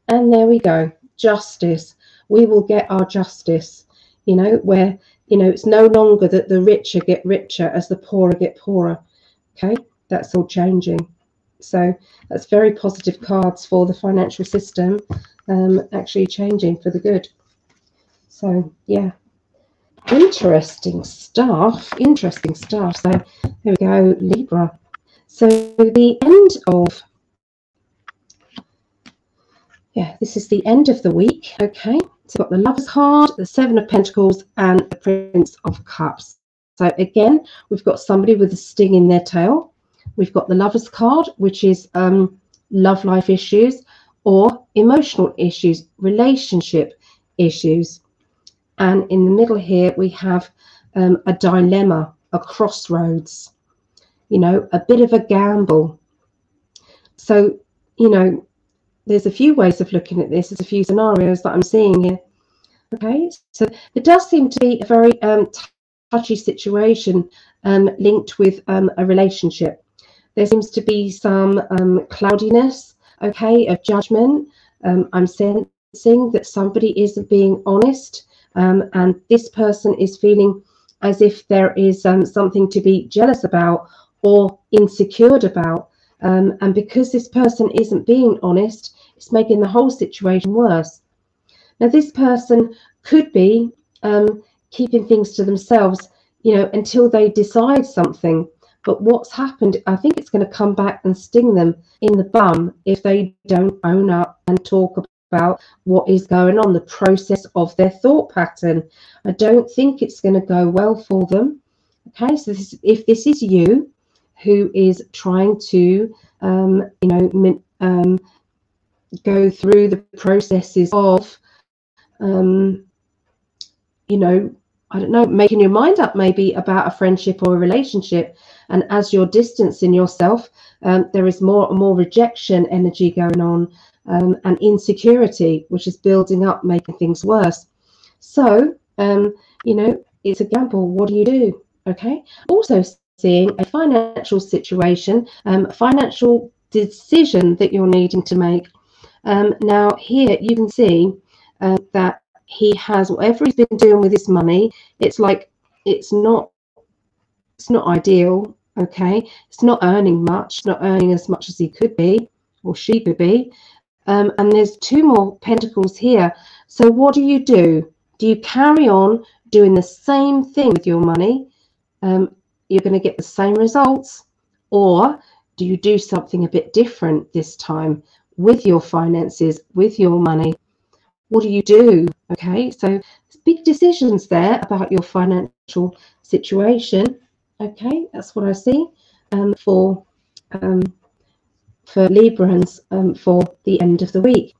and there we go. Justice. We will get our justice, you know, where you know, it's no longer that the richer get richer as the poorer get poorer. Okay, that's all changing. So that's very positive cards for the financial system um, actually changing for the good. So yeah, interesting stuff. Interesting stuff. So here we go, Libra. So the end of yeah, this is the end of the week. Okay, so we've got the Lover's card, the Seven of Pentacles, and the Prince of Cups. So again, we've got somebody with a sting in their tail. We've got the Lover's card, which is um, love life issues or emotional issues, relationship issues. And in the middle here, we have um, a dilemma, a crossroads, you know, a bit of a gamble. So, you know, there's a few ways of looking at this. There's a few scenarios that I'm seeing here. Okay, so it does seem to be a very um, touchy situation um, linked with um, a relationship. There seems to be some um, cloudiness, okay, of judgment. Um, I'm sensing that somebody isn't being honest, um, and this person is feeling as if there is something to be jealous about or insecure about. and because this person isn't being honest, it's making the whole situation worse. Now, this person could be um, keeping things to themselves, you know, until they decide something. But what's happened, I think it's going to come back and sting them in the bum if they don't own up and talk about what is going on, the process of their thought pattern. I don't think it's going to go well for them. Okay, so this, if this is you who is trying to, um, you know, um, go through the processes of, um, you know, I don't know, making your mind up maybe about a friendship or a relationship. And as you're distancing yourself, um, there is more and more rejection energy going on um, and insecurity, which is building up, making things worse. So, um, you know, it's a gamble. What do you do? Okay. Also, seeing a financial situation, um, financial decision that you're needing to make um, now here you can see uh, that he has whatever he's been doing with his money. It's like it's not it's not ideal. Okay, it's not earning much, not earning as much as he could be or she could be. Um, and there's two more pentacles here. So what do you do? Do you carry on doing the same thing with your money? Um, you're going to get the same results, or do you do something a bit different this time? With your finances, with your money. What do you do? Okay, so big decisions there about your financial situation. Okay, that's what I see um, for um, for Librans um, for the end of the week.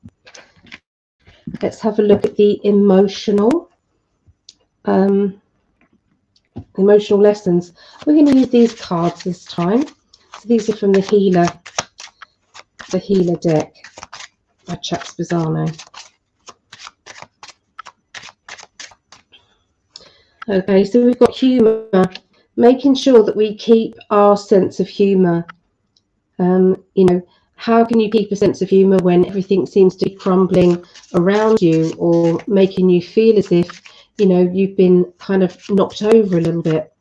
Let's have a look at the emotional um, emotional lessons. We're going to use these cards this time. So these are from the Healer, the Healer deck by Chuck Spezzano. Okay, so we've got humour, making sure that we keep our sense of humour. Um, you know, how can you keep a sense of humour when everything seems to be crumbling around you or making you feel as if, you know, you've been kind of knocked over a little bit?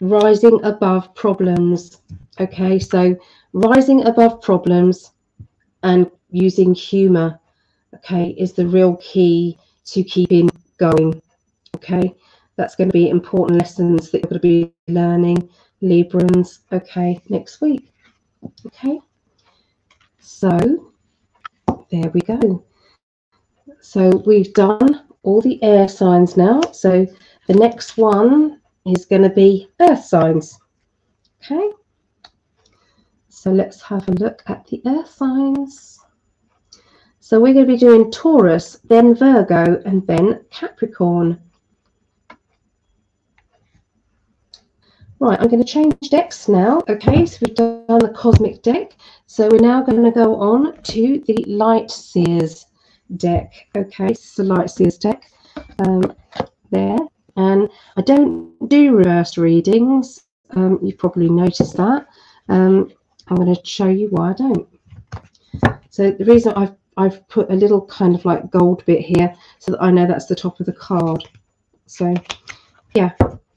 Rising above problems. Okay, so rising above problems and using humour, okay, is the real key to keeping going. Okay, that's going to be important lessons that you're going to be learning, Librans. Okay, next week. Okay, so there we go. So we've done all the air signs now. So the next one is going to be earth signs. Okay, so let's have a look at the earth signs. So we're going to be doing Taurus, then Virgo, and then Capricorn. Right, I'm going to change decks now. Okay, so we've done the cosmic deck. So we're now going to go on to the light seers deck. Okay, this is the light seers deck um, there. And I don't do reverse readings. Um, you've probably noticed that. Um, I'm going to show you why I don't. So the reason I've I've put a little kind of like gold bit here so that I know that's the top of the card. So yeah,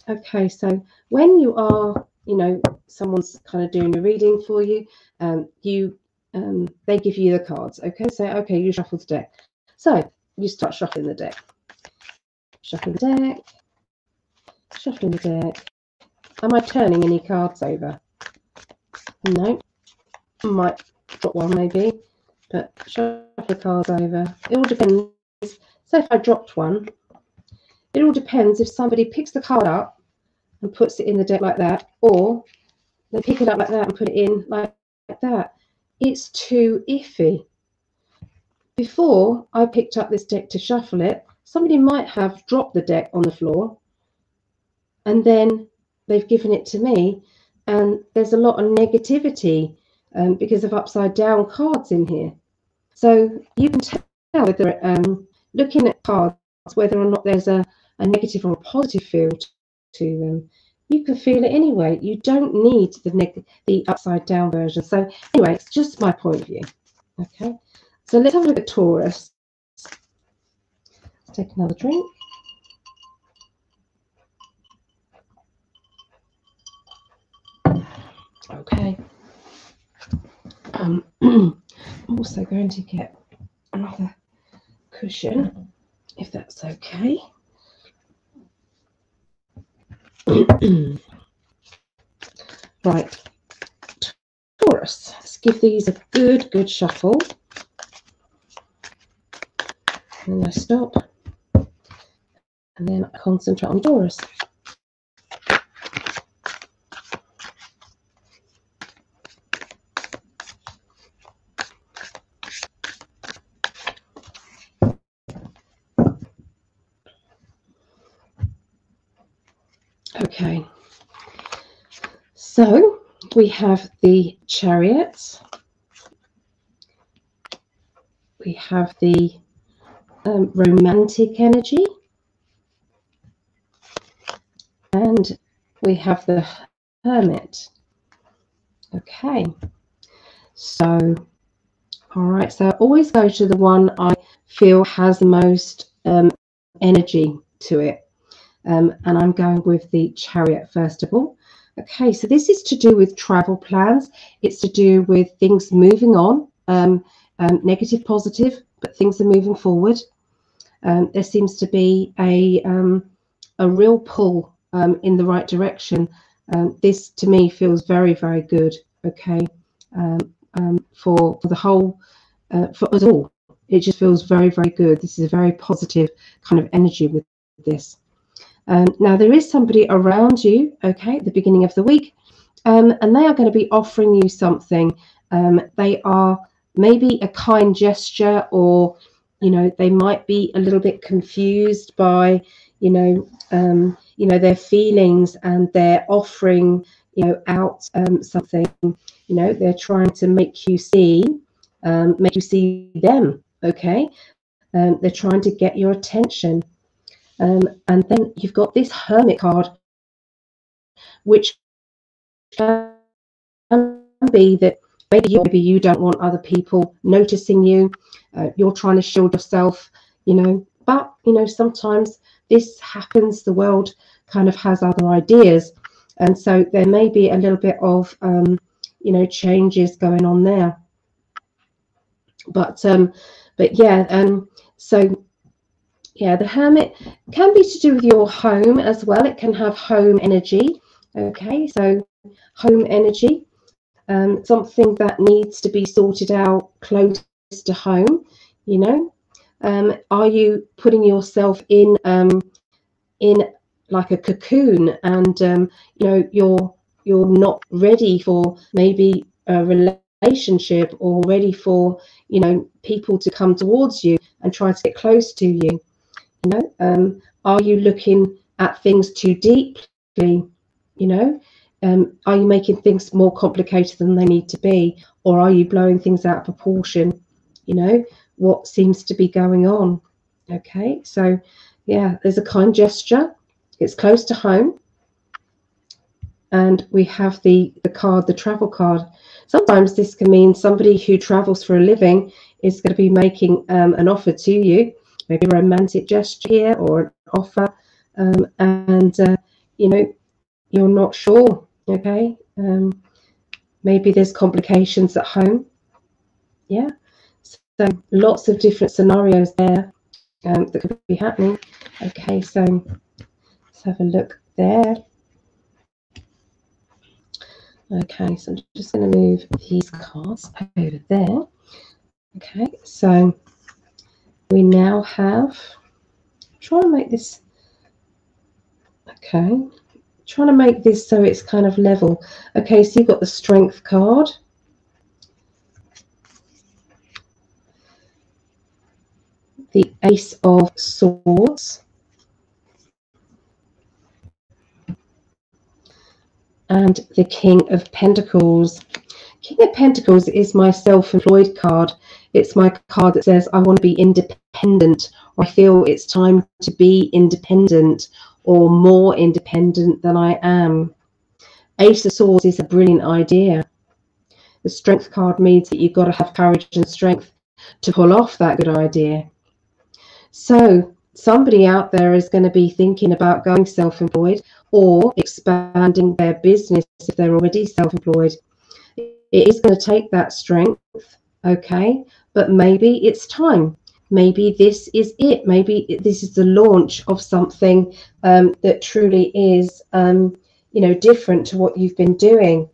okay. So when you are, you know, someone's kind of doing a reading for you, um, you um, they give you the cards. Okay, so okay, you shuffle the deck. So you start shuffling the deck. Shuffling the deck. Shuffling the deck. Am I turning any cards over? No. Might drop one maybe but shuffle the cards over. It all depends. So if I dropped one, it all depends if somebody picks the card up and puts it in the deck like that, or they pick it up like that and put it in like that. It's too iffy. Before I picked up this deck to shuffle it, somebody might have dropped the deck on the floor and then they've given it to me and there's a lot of negativity um, because of upside down cards in here. So you can tell whether, um, looking at cards, whether or not there's a, a negative or a positive feel to them. You can feel it anyway. You don't need the neg the upside down version. So anyway, it's just my point of view. Okay. So let's have a look at Taurus. Let's take another drink. Okay. Um, I'm also going to get another cushion, if that's okay. right, Taurus. Let's give these a good, good shuffle. And I stop. And then I concentrate on Taurus. Okay. So we have the chariot, We have the um, romantic energy. And we have the hermit. Okay. So, all right. So I always go to the one I feel has the most um, energy to it. Um, and I'm going with the chariot first of all. Okay, so this is to do with travel plans. It's to do with things moving on, um, um, negative, positive, but things are moving forward. Um, there seems to be a um, a real pull um, in the right direction. this to me feels very, very good. Okay, um, um, for, for the whole, uh, for us all. It just feels very, very good. This is a very positive kind of energy with this. Um, now, there is somebody around you, okay, at the beginning of the week, um, and they are going to be offering you something. Um, they are maybe a kind gesture, or, you know, they might be a little bit confused by, you know, um, you know, their feelings and they're offering, you know, out um, something, you know, they're trying to make you see, um, make you see them, okay? they're trying to get your attention. Um, and then you've got this hermit card, which can be that maybe you, maybe you don't want other people noticing you. Uh, you're trying to shield yourself, you know. But you know, sometimes this happens. The world kind of has other ideas, and so there may be a little bit of, um, you know, changes going on there. But um, but yeah, um, so yeah, the hermit can be to do with your home as well. It can have home energy. Okay, so home energy, um, something that needs to be sorted out close to home. You know, um, are you putting yourself in um, in like a cocoon, and um, you know you're you're not ready for maybe a relationship or ready for you know people to come towards you and try to get close to you you know, um, are you looking at things too deeply? You know, um, are you making things more complicated than they need to be, or are you blowing things out of proportion? You know, what seems to be going on? Okay, so yeah, there's a kind gesture. It's close to home, and we have the the card, the travel card. Sometimes this can mean somebody who travels for a living is going to be making um, an offer to you maybe a romantic gesture here or an offer, um, and uh, you know you're not sure. Okay, um, maybe there's complications at home. Yeah, so lots of different scenarios there um, that could be happening. Okay, so let's have a look there. Okay, so I'm just going to move these cards over there. Okay, so we now have, trying to make this, okay, trying to make this so it's kind of level. Okay, so you've got the strength card. The ace of swords. And the king of pentacles. King of Pentacles is my self-employed card. It's my card that says I want to be independent or I feel it's time to be independent or more independent than I am. Ace of Swords is a brilliant idea. The Strength card means that you've got to have courage and strength to pull off that good idea. So somebody out there is going to be thinking about going self-employed or expanding their business if they're already self-employed it is going to take that strength, okay? But maybe it's time. Maybe this is it. Maybe this is the launch of something um, that truly is, um, you know, different to what you've been doing,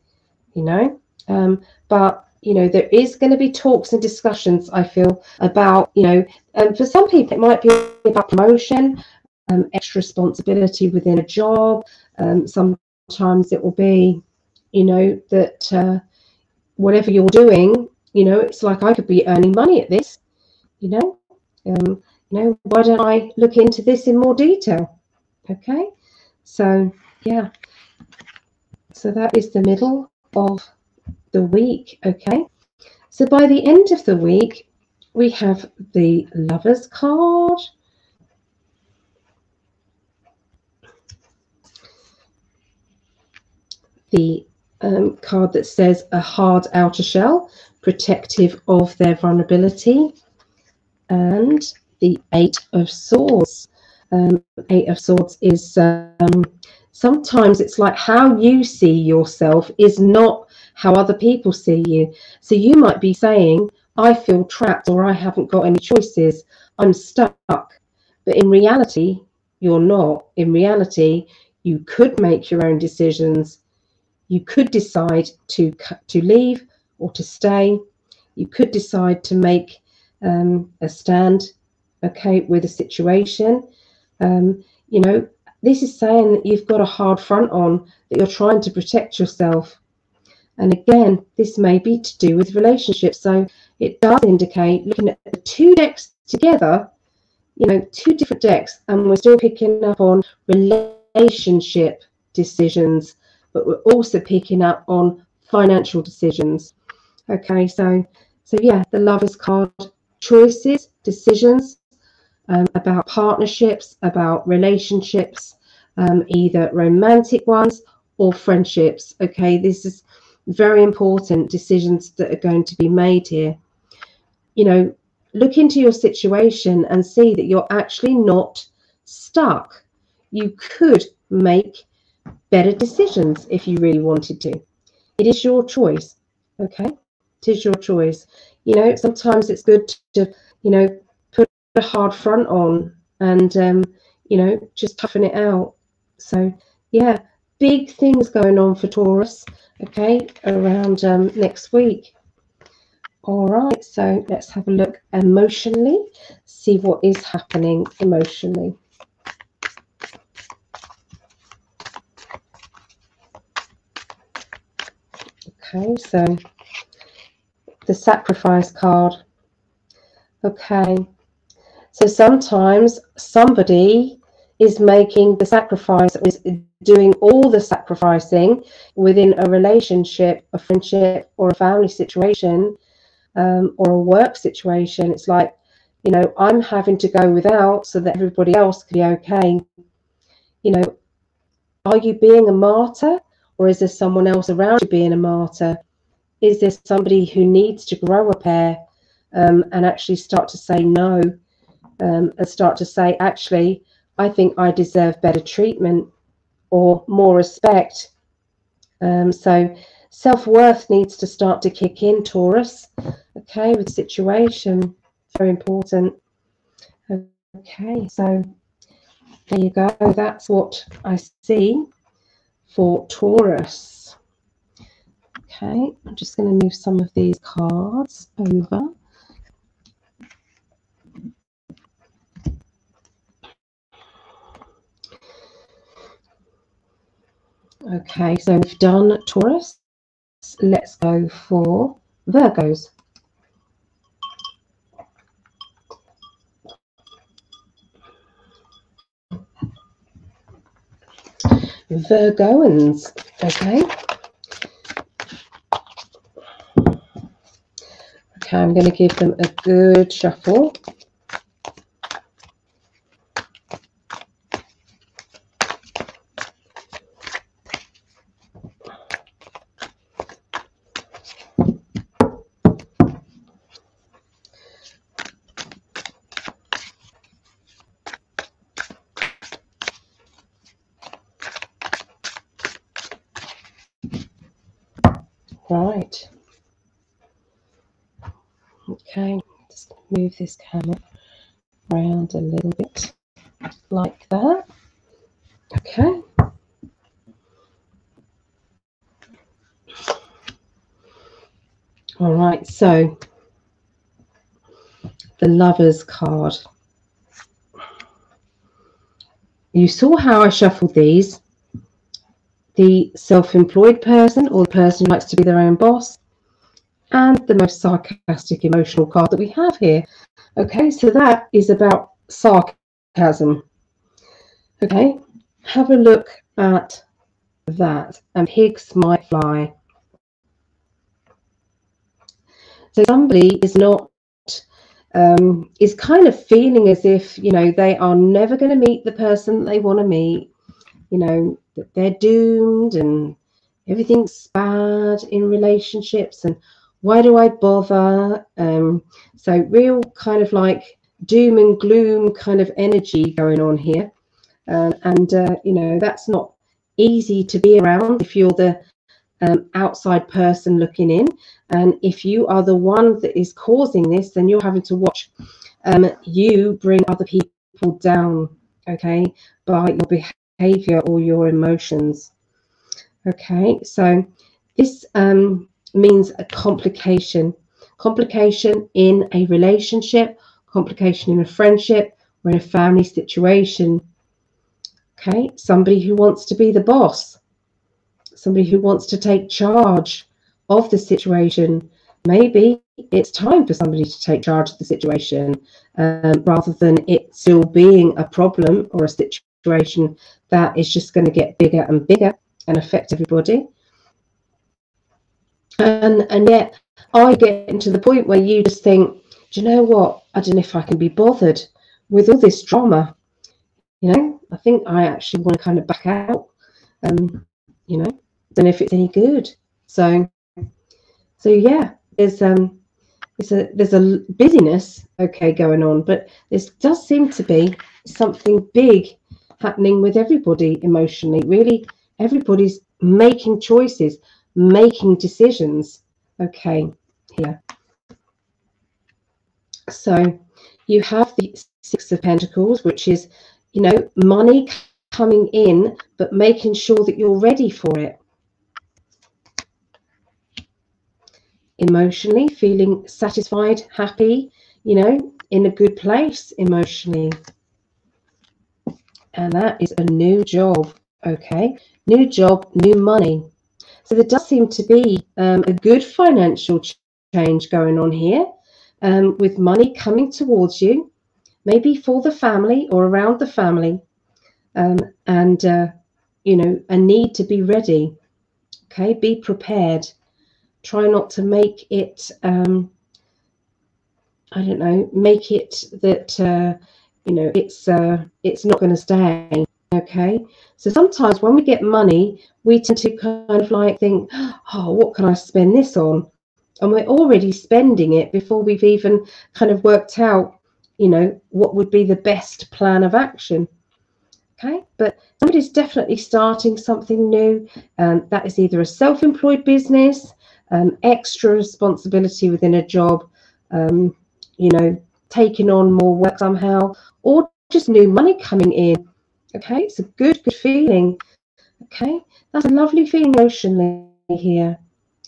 you know? Um, but you know there is going to be talks and discussions i feel about you know um, for some people it might be about promotion um, extra responsibility within a job um, sometimes it will be you know that uh, whatever you're doing, you know, it's like I could be earning money at this, you know. Um, you know, why don't I look into this in more detail? Okay, so yeah, so that is the middle of the week. Okay, so by the end of the week, we have the lovers card. The um, card that says a hard outer shell, protective of their vulnerability, and the Eight of Swords. Um, Eight of Swords is um, sometimes it's like how you see yourself is not how other people see you. So you might be saying, I feel trapped or I haven't got any choices. I'm stuck. But in reality, you're not. In reality, you could make your own decisions you could decide to to leave or to stay. You could decide to make um, a stand, okay, with a situation. Um, you know, this is saying that you've got a hard front on, that you're trying to protect yourself. And again, this may be to do with relationships. So it does indicate looking at the two decks together, you know, two different decks, and we're still picking up on relationship decisions, but we're also picking up on financial decisions. Okay, so so yeah, the lovers card choices, decisions um, about partnerships, about relationships, um, either romantic ones or friendships. Okay, this is very important decisions that are going to be made here. You know, look into your situation and see that you're actually not stuck. You could make better decisions if you really wanted to. It is your choice. Okay, it is your choice. You know, sometimes it's good to, you know, put a hard front on and, um, you know, just toughen it out. So, yeah, big things going on for Taurus okay, around um, next week. All right, so let's have a look emotionally, see what is happening emotionally. Okay, so the sacrifice card. Okay, so sometimes somebody is making the sacrifice, is doing all the sacrificing within a relationship, a friendship, or a family situation, um, or a work situation. It's like, you know, I'm having to go without so that everybody else can be okay. You know, are you being a martyr, or is there someone else around you being a martyr? Is there somebody who needs to grow a pair um, and actually start to say no um, and start to say, actually, I think I deserve better treatment or more respect. Um, so self worth needs to start to kick in, Taurus. Okay, with situation, very important. Okay, so there you go. That's what I see for Taurus. Okay, I'm just going to move some of these cards over. Okay, so we've done Taurus. Let's go for Virgos. Virgoans, okay. Okay, I'm going to give them a good shuffle. Right. Okay, just move this camera around a little bit like that. Okay. All right, so the Lovers card. You saw how I shuffled these the self-employed person or the person who likes to be their own boss, and the most sarcastic emotional card that we have here. Okay, so that is about sarcasm. Okay, have a look at that, and pigs might fly. So somebody is not um, is kind of feeling as if you know they are never going to meet the person they want to meet. You know, that they're doomed and everything's bad in relationships and why do I bother? Um, so real kind of like doom and gloom kind of energy going on here. Uh, and, uh, you know, that's not easy to be around if you're the um, outside person looking in. And if you are the one that is causing this, then you're having to watch um, you bring other people down, okay, by your behavior or your emotions. Okay, so this um, means a complication. Complication in a relationship, complication in a friendship, or in a family situation. Okay, somebody who wants to be the boss, somebody who wants to take charge of the situation. Maybe it's time for somebody to take charge of the situation um, rather than it still being a problem or a situation that is just going to get bigger and bigger and affect everybody. And and yet I get to the point where you just think, do you know what? I don't know if I can be bothered with all this drama. You know, I think I actually want to kind of back out. Um, you know, then if it's any good. So so yeah, there's um there's a there's a busyness okay going on, but there does seem to be something big happening with everybody emotionally. Really, everybody's making choices, making decisions. Okay, here. So you have the Six of Pentacles, which is, you know, money coming in, but making sure that you're ready for it. Emotionally, feeling satisfied, happy, you know, in a good place emotionally. And that is a new job, okay? New job, new money. So there does seem to be um, a good financial change going on here um, with money coming towards you, maybe for the family or around the family, um, and uh, you know a need to be ready. Okay, be prepared. Try not to make it. Um, I don't know. Make it that uh, you know it's uh, it's not going to stay. Okay, so sometimes when we get money, we tend to kind of like think, oh, what can I spend this on? and we're already spending it before we've even kind of worked out you know what would be the best plan of action okay but somebody's definitely starting something new um, that is either a self-employed business um, extra responsibility within a job um, you know taking on more work somehow or just new money coming in okay it's a good good feeling okay that's a lovely feeling emotionally here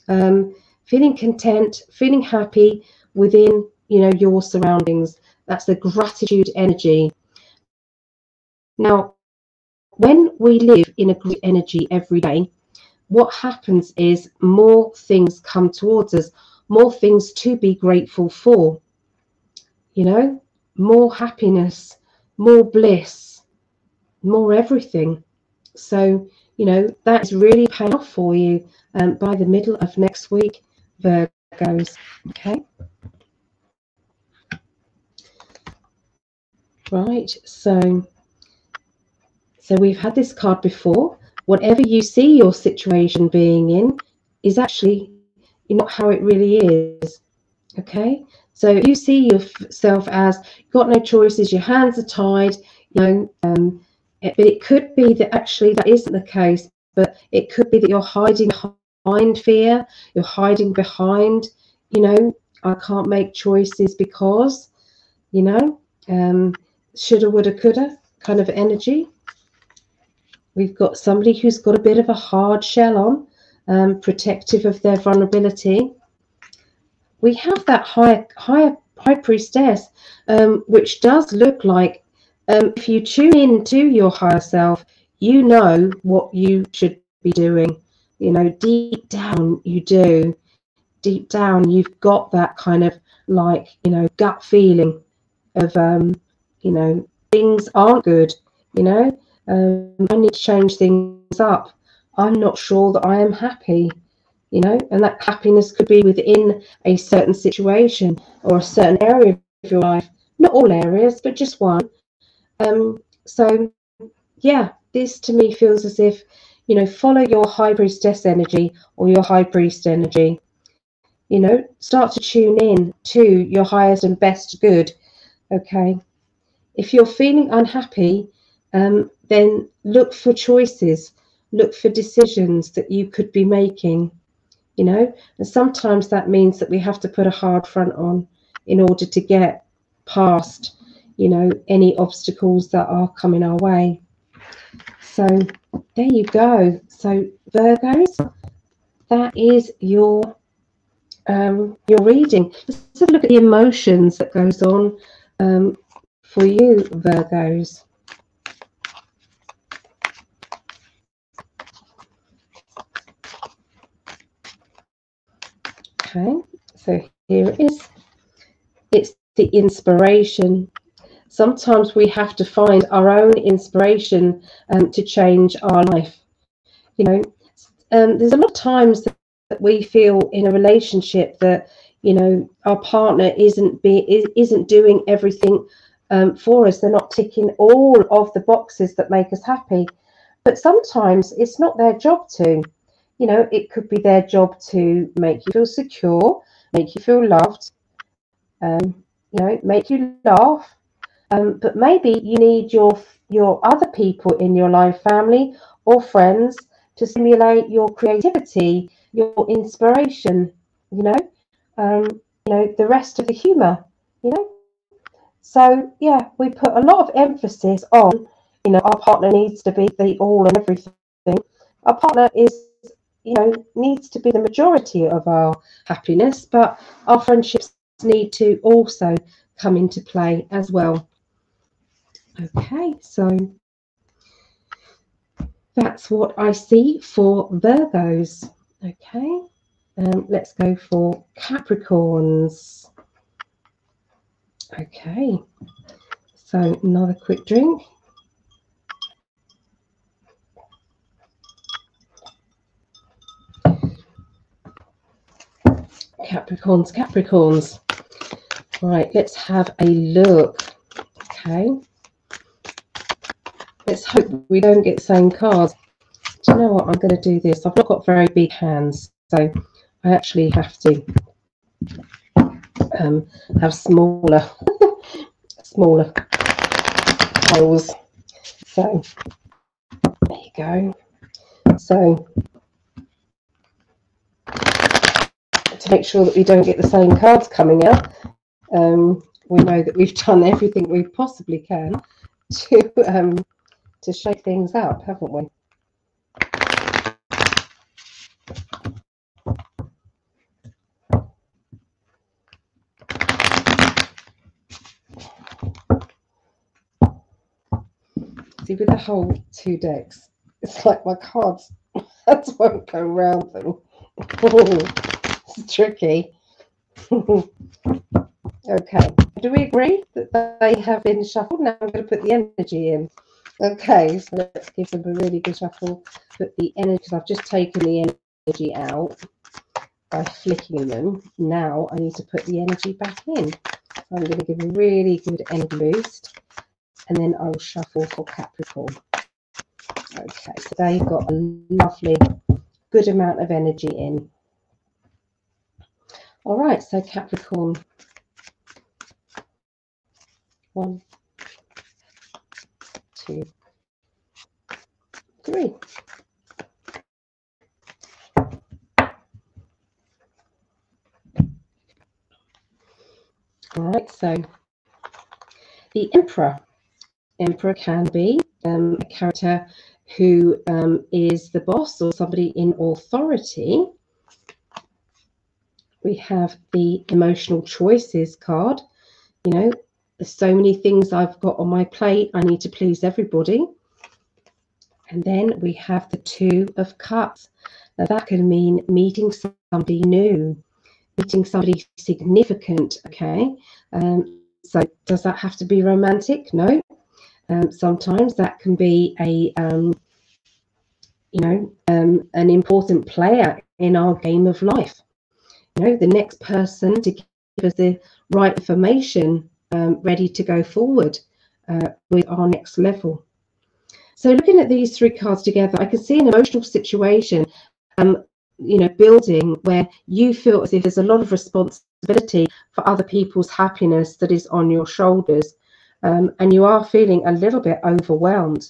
um, feeling content, feeling happy within you know your surroundings. That's the gratitude energy. Now, when we live in a great energy every day, what happens is more things come towards us, more things to be grateful for. You know, more happiness, more bliss, more everything. So, you know, that is really paying off for you um, by the middle of next week. Virgos. Okay. Right, so so we've had this card before. Whatever you see your situation being in is actually not how it really is. Okay, so you see yourself as you've got no choices, your hands are tied, you know, um, it, but it could be that actually that isn't the case, but it could be that you're hiding behind fear, you're hiding behind, you know, I can't make choices because, you know, um, shoulda, woulda, coulda kind of energy. We've got somebody who's got a bit of a hard shell on, um, protective of their vulnerability. We have that higher, high, high priestess, um, which does look like um, if you tune in to your higher self, you know what you should be doing. You know deep down you do. Deep down you've got that kind of like you know gut feeling of um you know things aren't good you know um, i need to change things up i'm not sure that i am happy you know and that happiness could be within a certain situation or a certain area of your life not all areas but just one um so yeah this to me feels as if you know, follow your high priestess energy or your high priest energy. You know, start to tune in to your highest and best good. Okay. If you're feeling unhappy, um, then look for choices, look for decisions that you could be making. You know, and sometimes that means that we have to put a hard front on in order to get past, you know, any obstacles that are coming our way. So there you go. So Virgos, that is your um, your reading. Let's have a look at the emotions that goes on um, for you, Virgos. Okay, so here it is. It's the inspiration. Sometimes we have to find our own inspiration um, to change our life. You know, um, there's a lot of times that we feel in a relationship that you know our partner isn't be isn't doing everything um, for us. They're not ticking all of the boxes that make us happy. But sometimes it's not their job to you know, it could be their job to make you feel secure, make you feel loved, um, you know, make you laugh. Um, but maybe you need your your other people in your life, family or friends, to stimulate your creativity, your inspiration. You know, um, you know the rest of the humour. You know, so yeah, we put a lot of emphasis on. You know, our partner needs to be the all and everything. Our partner is you know needs to be the majority of our happiness but our friendships need to also come into play as well. Okay so that's what i see for virgos. Okay um, let's go for capricorns. Okay so another quick drink Capricorns, Capricorns. Right, let's have a look. Okay. Let's hope we don't get the same cards. Do you know what? I'm going to do this. I've not got very big hands, so I actually have to um, have smaller, smaller holes. So there you go. So to make sure that we don't get the same cards coming out. Um, we know that we've done everything we possibly can to um, to shake things up, haven't we? See, with the whole two decks, it's like my cards just won't go around them. tricky. okay, do we agree that they have been shuffled? Now I'm going to put the energy in. Okay, so let's give them a really good shuffle. Put the energy, because I've just taken the energy out by flicking them. Now I need to put the energy back in. So I'm going to give a really good energy boost and then I will shuffle for Capricorn. Okay, so they've got a lovely, good amount of energy in. All right, so Capricorn. One, two, three. All right, so the Emperor. Emperor can be um, a character who um, is the boss or somebody in authority we have the emotional choices card. You know, there's so many things I've got on my plate. I need to please everybody. And then we have the two of cups. Now that can mean meeting somebody new, meeting somebody significant. Okay. Um, so does that have to be romantic? No. Um, sometimes that can be a, um, you know, um, an important player in our game of life you know, the next person to give us the right information um, ready to go forward uh, with our next level. So looking at these three cards together, I can see an emotional situation, um, you know, building where you feel as if there's a lot of responsibility for other people's happiness that is on your shoulders. Um, and you are feeling a little bit overwhelmed.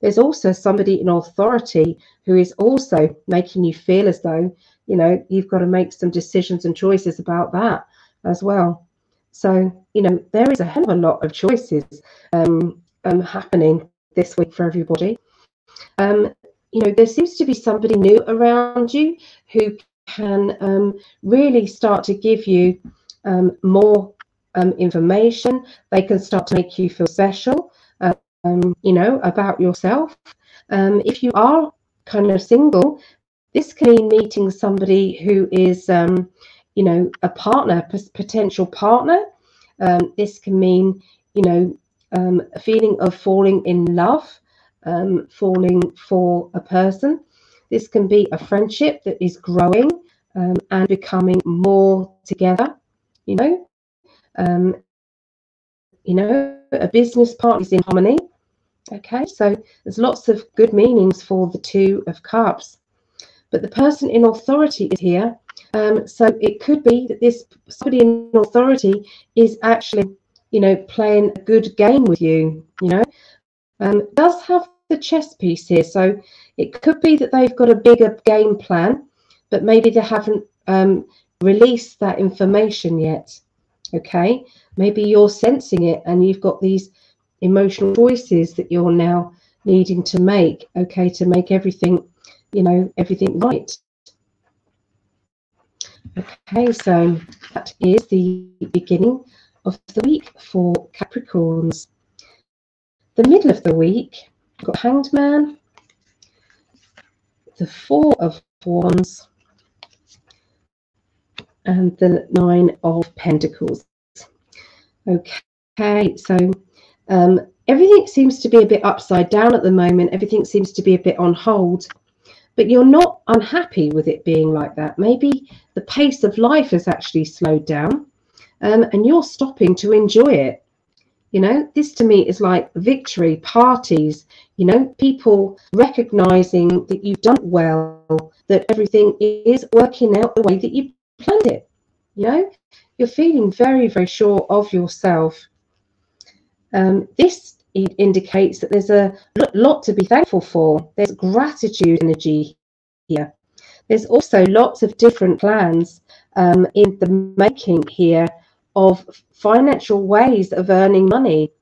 There's also somebody in authority who is also making you feel as though you know, you've got to make some decisions and choices about that as well. So, you know, there is a hell of a lot of choices um, um, happening this week for everybody. Um, you know, there seems to be somebody new around you who can um, really start to give you um, more um, information. They can start to make you feel special, you know, about yourself. If you are kind of single, this can mean meeting somebody who is, um, you know, a partner, potential partner. this can mean, you know, a feeling of falling in love, falling for a person. This can be a friendship that is growing um, and becoming more together, you know. Um, you know, a business partner is in harmony. Okay, so there's lots of good meanings for the Two of Cups. But the person in authority is here. Um, so it could be that this somebody in authority is actually, you know, playing a good game with you, you know. Um, does have the chess piece here. So it could be that they've got a bigger game plan, but maybe they haven't um, released that information yet. Okay, maybe you're sensing it and you've got these emotional choices that you're now needing to make. Okay, to make everything, you know, everything right. Okay, so that is the beginning of the week for Capricorns. The middle of the week, got Hanged Man, the Four of Wands, and the Nine of Pentacles. Okay, so um, everything seems to be a bit upside down at the moment. Everything seems to be a bit on hold, but you're not unhappy with it being like that. Maybe the pace of life has actually slowed down um, and you're stopping to enjoy it. You know, this to me is like victory, parties, you know, people recognizing that you've done well, that everything is working out the way that you planned it. You know, you're feeling very, very sure of yourself. Um, this indicates that there's a lot to be thankful for. There's gratitude energy here. There's also lots of different plans um, in the making here of financial ways of earning money.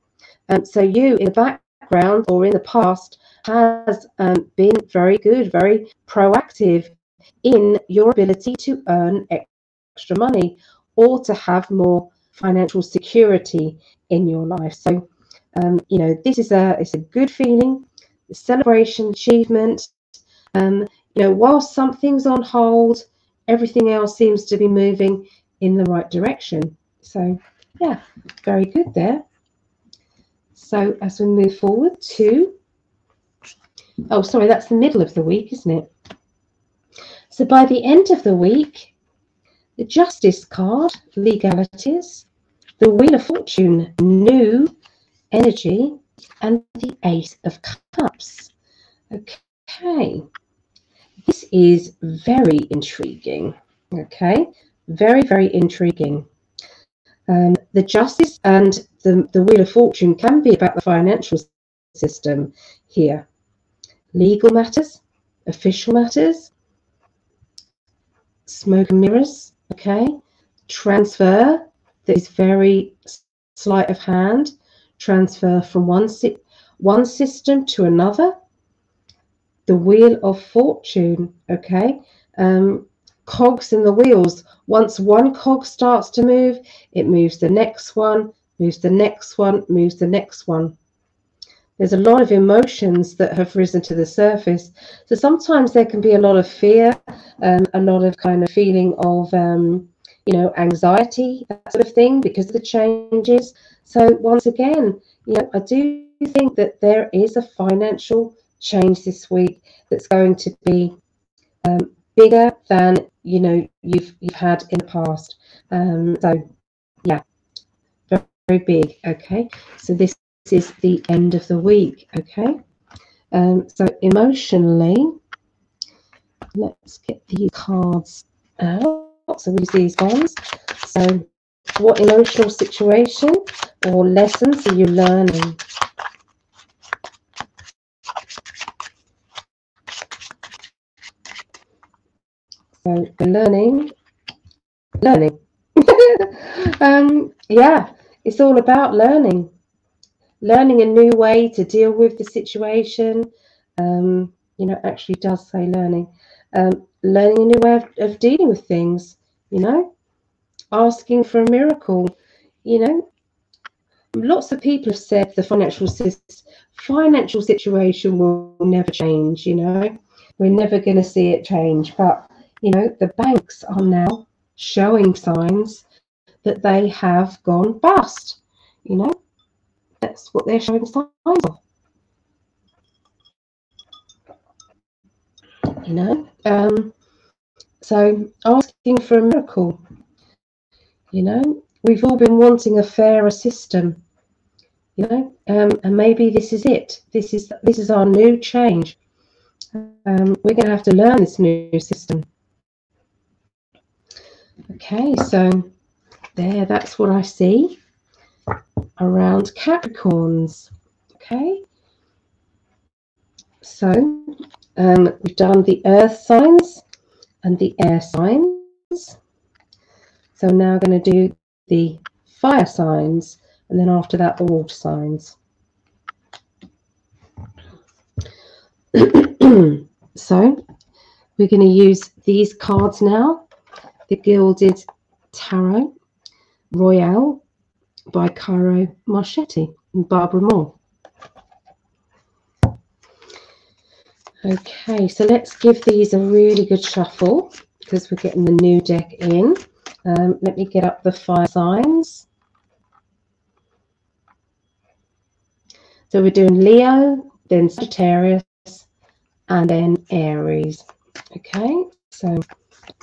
Um, so you in the background or in the past has um, been very good, very proactive in your ability to earn extra money or to have more financial security in your life. So, um, you know, this is a it's a good feeling, celebration, achievement. Um, you know, while something's on hold, everything else seems to be moving in the right direction. So, yeah, very good there. So, as we move forward to, oh, sorry, that's the middle of the week, isn't it? So, by the end of the week, the Justice card, legalities, the Wheel of Fortune, new energy, and the Ace of Cups. Okay, this is very intriguing. Okay, very, very intriguing. Um, the Justice and the, the Wheel of Fortune can be about the financial system here. Legal matters, official matters, smoke and mirrors, okay transfer that is very sleight of hand transfer from one si one system to another the wheel of fortune okay um, cogs in the wheels once one cog starts to move it moves the next one moves the next one moves the next one there's a lot of emotions that have risen to the surface. So sometimes there can be a lot of fear, um, a lot of kind of feeling of, um, you know, anxiety, that sort of thing, because of the changes. So once again, you know, I do think that there is a financial change this week that's going to be um, bigger than you know you've you've had in the past. Um, so yeah, very, very big. Okay, so this is the end of the week, okay? Um, so emotionally, let's get these cards out. So we use these ones. So what emotional situation or lessons are you learning? So learning, learning. um, yeah, it's all about learning learning a new way to deal with the situation. Um, you know, actually does say learning. um, learning a new way of, of dealing with things, you know, asking for a miracle, you know. Lots of people have said the financial financial situation will never change, you know. We're never going to see it change. But, you know, the banks are now showing signs that they have gone bust, you know. That's what they're showing signs of. You know, um, so asking for a miracle, you know, we've all been wanting a fairer system, you know, um, and maybe this is it. This is this is our new change. Um, we're going to have to learn this new system. Okay, so there, that's what I see around Capricorns. Okay, so um, we've done the earth signs and the air signs. So now I'm going to do the fire signs and then after that the water signs. so we're going to use these cards now. The Gilded Tarot Royale by Ciro Marchetti and Barbara Moore. Okay, so let's give these a really good shuffle because we're getting the new deck in. Um, let me get up the fire signs. So we're doing Leo, then Sagittarius, and then Aries. Okay, so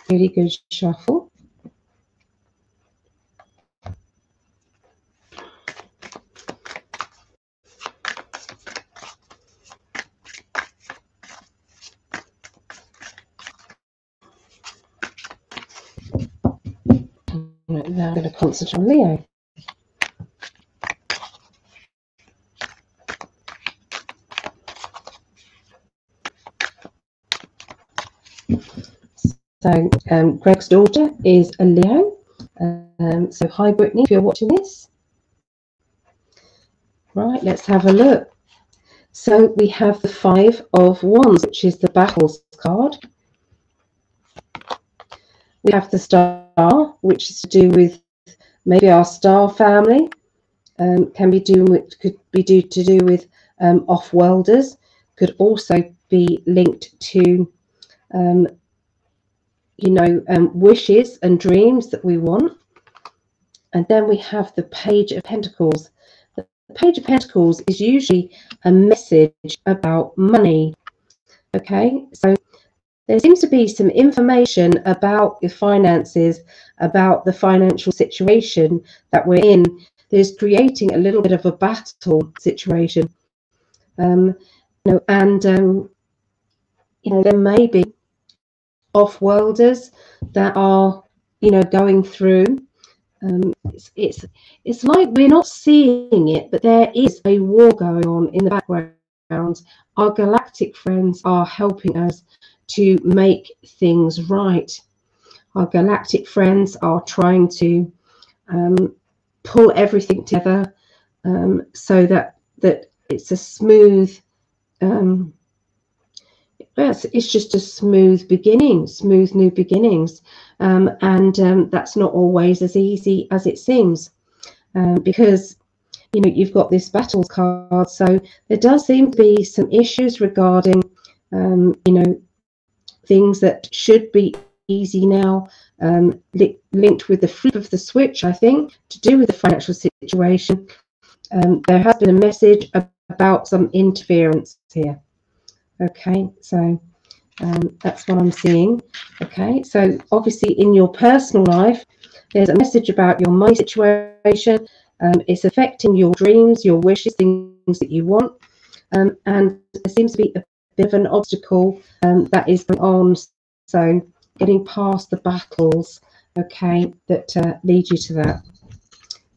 really good shuffle. I'm going to concentrate on Leo. So um, Gregg's daughter is a Leo. Um, so hi Brittany, if you're watching this. Right, let's have a look. So we have the Five of Wands, which is the Battles card. We have the Star, which is to do with maybe our star family. Um, can be with could be due to do with um, off-worlders. Could also be linked to, um, you know, um, wishes and dreams that we want. And then we have the Page of Pentacles. The Page of Pentacles is usually a message about money. Okay, so there seems to be some information about your finances, about the financial situation that we're in, that is creating a little bit of a battle situation. Um, you know, and um, you know, there may be off-worlders that are, you know, going through. Um, it's, it's it's like we're not seeing it, but there is a war going on in the background. Our galactic friends are helping us to make things right. Our galactic friends are trying to um, pull everything together um, so that that it's a smooth um, it's, it's just a smooth beginning smooth new beginnings um, and um, that's not always as easy as it seems um, because you know you've got this battles card so there does seem to be some issues regarding um, you know things that should be easy now, um, li linked with the flip of the switch, I think, to do with the financial situation. Um, there has been a message about some interference here. Okay, so um, that's what I'm seeing. Okay, so obviously in your personal life, there's a message about your money situation. Um, it's affecting your dreams, your wishes, things that you want. Um, and there seems to be a bit of an obstacle um, that is going on. So getting past the battles, okay, that uh, lead you to that.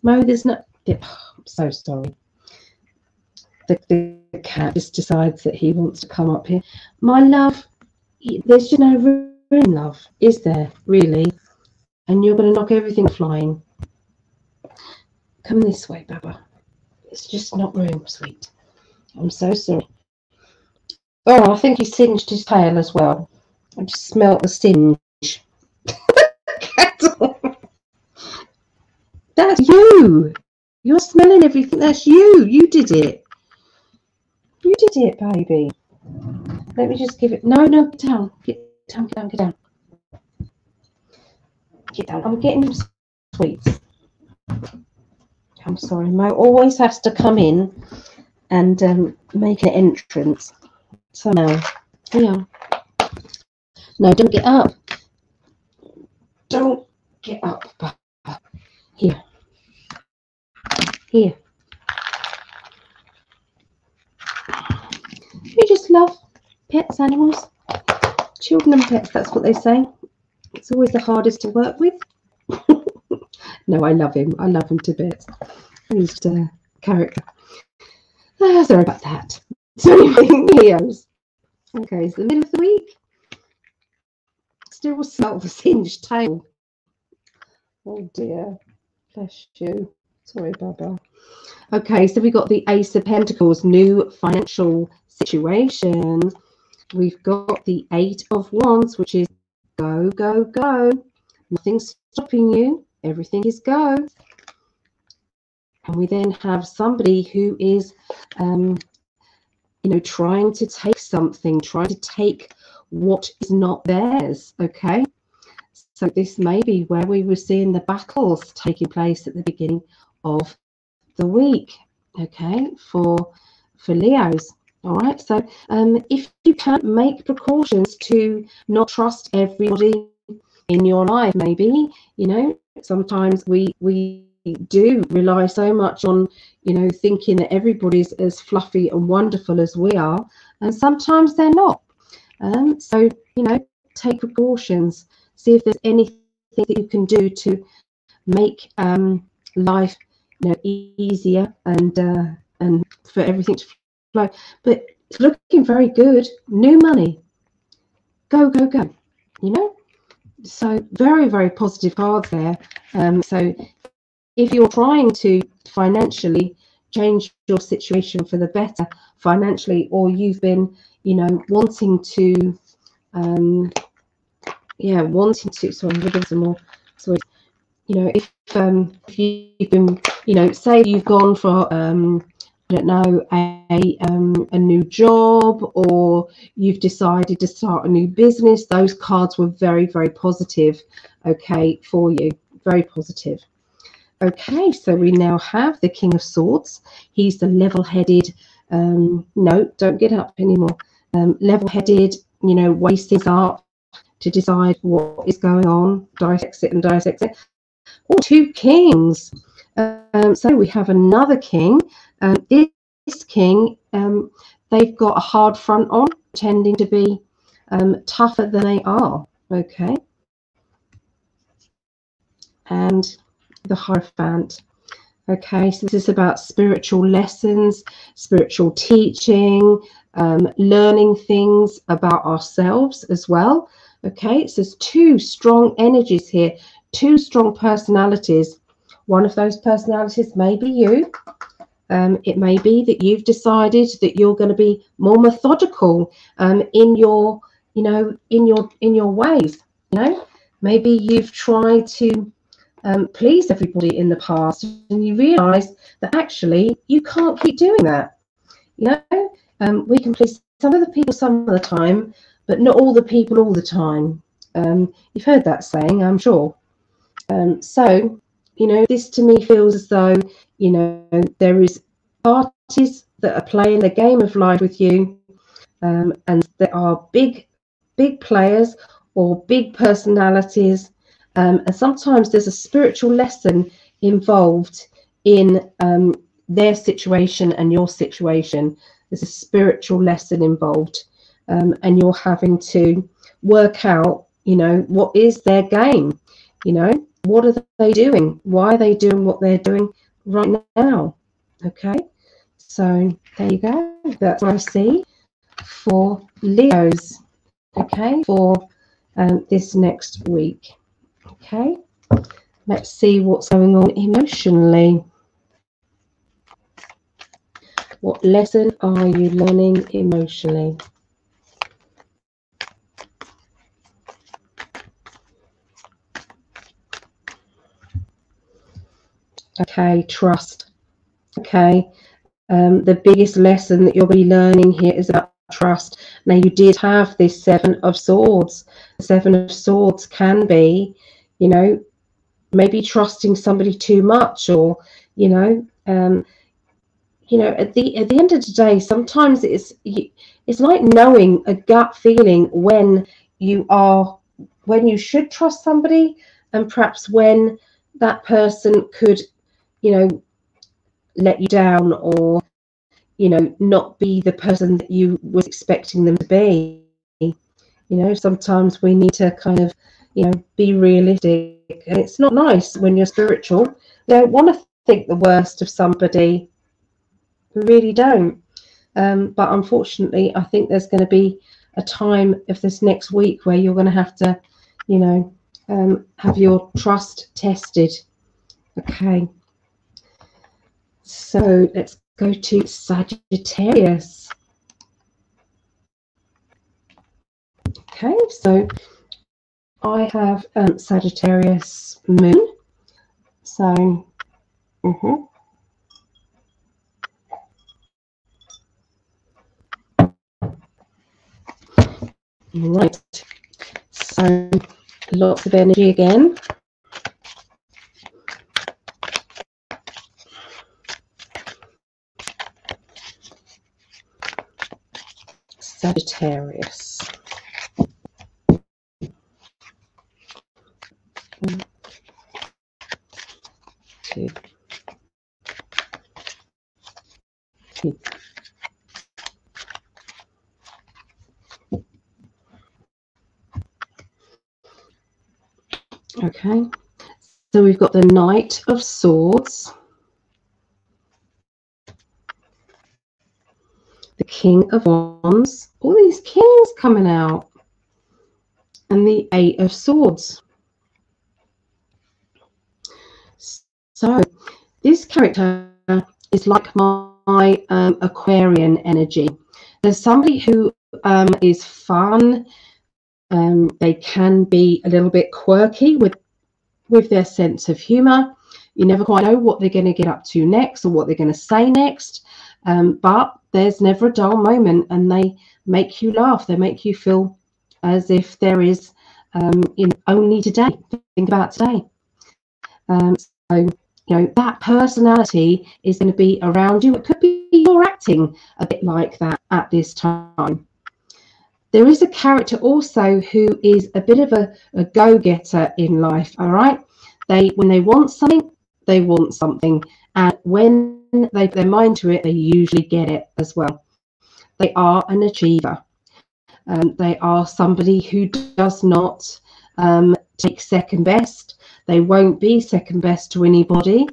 Mo, there's no. Oh, I'm so sorry. The, the cat just decides that he wants to come up here. My love, there's just no room, love, is there, really? And you're going to knock everything flying. Come this way, Baba. It's just not room, sweet. I'm so sorry. Oh, I think he singed his tail as well. I just smelt the singe. That's you. You're smelling everything. That's you. You did it. You did it, baby. Let me just give it. No, no, get down. Get down, get down, get down. Get down. I'm getting sweets. I'm sorry. Mo always has to come in and um, make an entrance somehow. Yeah. No, don't get up. Don't get up. Here. Here. We just love pets, animals, children and pets. That's what they say. It's always the hardest to work with. no, I love him. I love him to bits. He's a character. Ah, sorry about that. So anyway, Leos. Okay, it's the middle of the week. Still the singed tail. Oh dear. Bless you. Sorry, Baba. Okay, so we've got the Ace of Pentacles, new financial situation. We've got the Eight of Wands, which is go, go, go. Nothing's stopping you. Everything is go. And we then have somebody who is, um, you know, trying to take something, trying to take what is not theirs. Okay. So this may be where we were seeing the battles taking place at the beginning of the week. Okay, for for Leos. All right. So um, if you can't make precautions to not trust everybody in your life, maybe you know sometimes we we do rely so much on you know thinking that everybody's as fluffy and wonderful as we are, and sometimes they're not. Um, so you know, take precautions. See if there's anything that you can do to make um, life you know easier and uh, and for everything to flow. But it's looking very good. New money. Go go go. You know. So very very positive cards there. Um, so if you're trying to financially change your situation for the better financially, or you've been you know wanting to um, yeah wanting to sorry a some more sorry. You know if um if you've been you know say you've gone for um I don't know a um, a new job or you've decided to start a new business those cards were very very positive okay for you very positive okay so we now have the king of swords he's the level-headed um no don't get up anymore um level-headed you know weighs things up to decide what is going on, dissects it and dissects it. Two kings. Um, so we have another king. Um, this, this, king, um, they've got a hard front on, tending to be um, tougher than they are. Okay. And the Hierophant. Okay, so this is about spiritual lessons, spiritual teaching, um, learning things about ourselves as well. Okay, so there's two strong energies here, two strong personalities. One of those personalities may be you. Um, it may be that you've decided that you're going to be more methodical um, in your, you know, in your in your ways. You know, maybe you've tried to um, please everybody in the past, and you realise that actually you can't keep doing that. You know, um, we can please some of the people some of the time, but not all the people all the time. Um, you've heard that saying, I'm sure. Um, so, you know, this to me feels as though, you know, there is parties that are playing the game of life with you, um, and there are big, big players or big personalities, um, and sometimes there's a spiritual lesson involved in um, their situation and your situation. There's a spiritual lesson involved um, and you're having to work out, you know, what is their game? You know, what are they doing? Why are they doing what they're doing right now? Okay, so there you go. That's what I see for Leos. Okay, for um, this next week. Okay, let's see what's going on emotionally. What lesson are you learning emotionally? Okay, trust. Okay, um, the biggest lesson that you'll be learning here is about trust. Now, you did have this Seven of Swords. The Seven of Swords can be you know, maybe trusting somebody too much, or you know, um, you know, at the at the end of the day, sometimes it's it's like knowing a gut feeling when you are when you should trust somebody, and perhaps when that person could, you know, let you down or you know not be the person that you was expecting them to be. You know sometimes we need to kind of you know be realistic. And it's not nice when you're spiritual. Don't want to think the worst of somebody. We really don't. Um, but unfortunately i think there's going to be a time of this next week where you're going to have to you know um, have your trust tested. Okay. So let's go to Sagittarius. Okay, so I have um, Sagittarius moon. So, mm -hmm. right. So, lots of energy again. Sagittarius. Okay, so we've got the Knight of Swords. the King of Wands, all these kings coming out, and the Eight of Swords. So this character is like my um, Aquarian energy. There's somebody who um, is fun. Um, they can be a little bit quirky with with their sense of humor. You never quite know what they're going to get up to next or what they're going to say next. Um, but there's never a dull moment and they make you laugh. They make you feel as if there is um, in only today. Think about today. Um, so, you know, that personality is going to be around you. It could be you're acting a bit like that at this time. There is a character also who is a bit of a, a go-getter in life, all right? They when they want something, they want something. And when they put their mind to it, they usually get it as well. They are an achiever. Um, they are somebody who does not um, take second best. They won't be second best to anybody.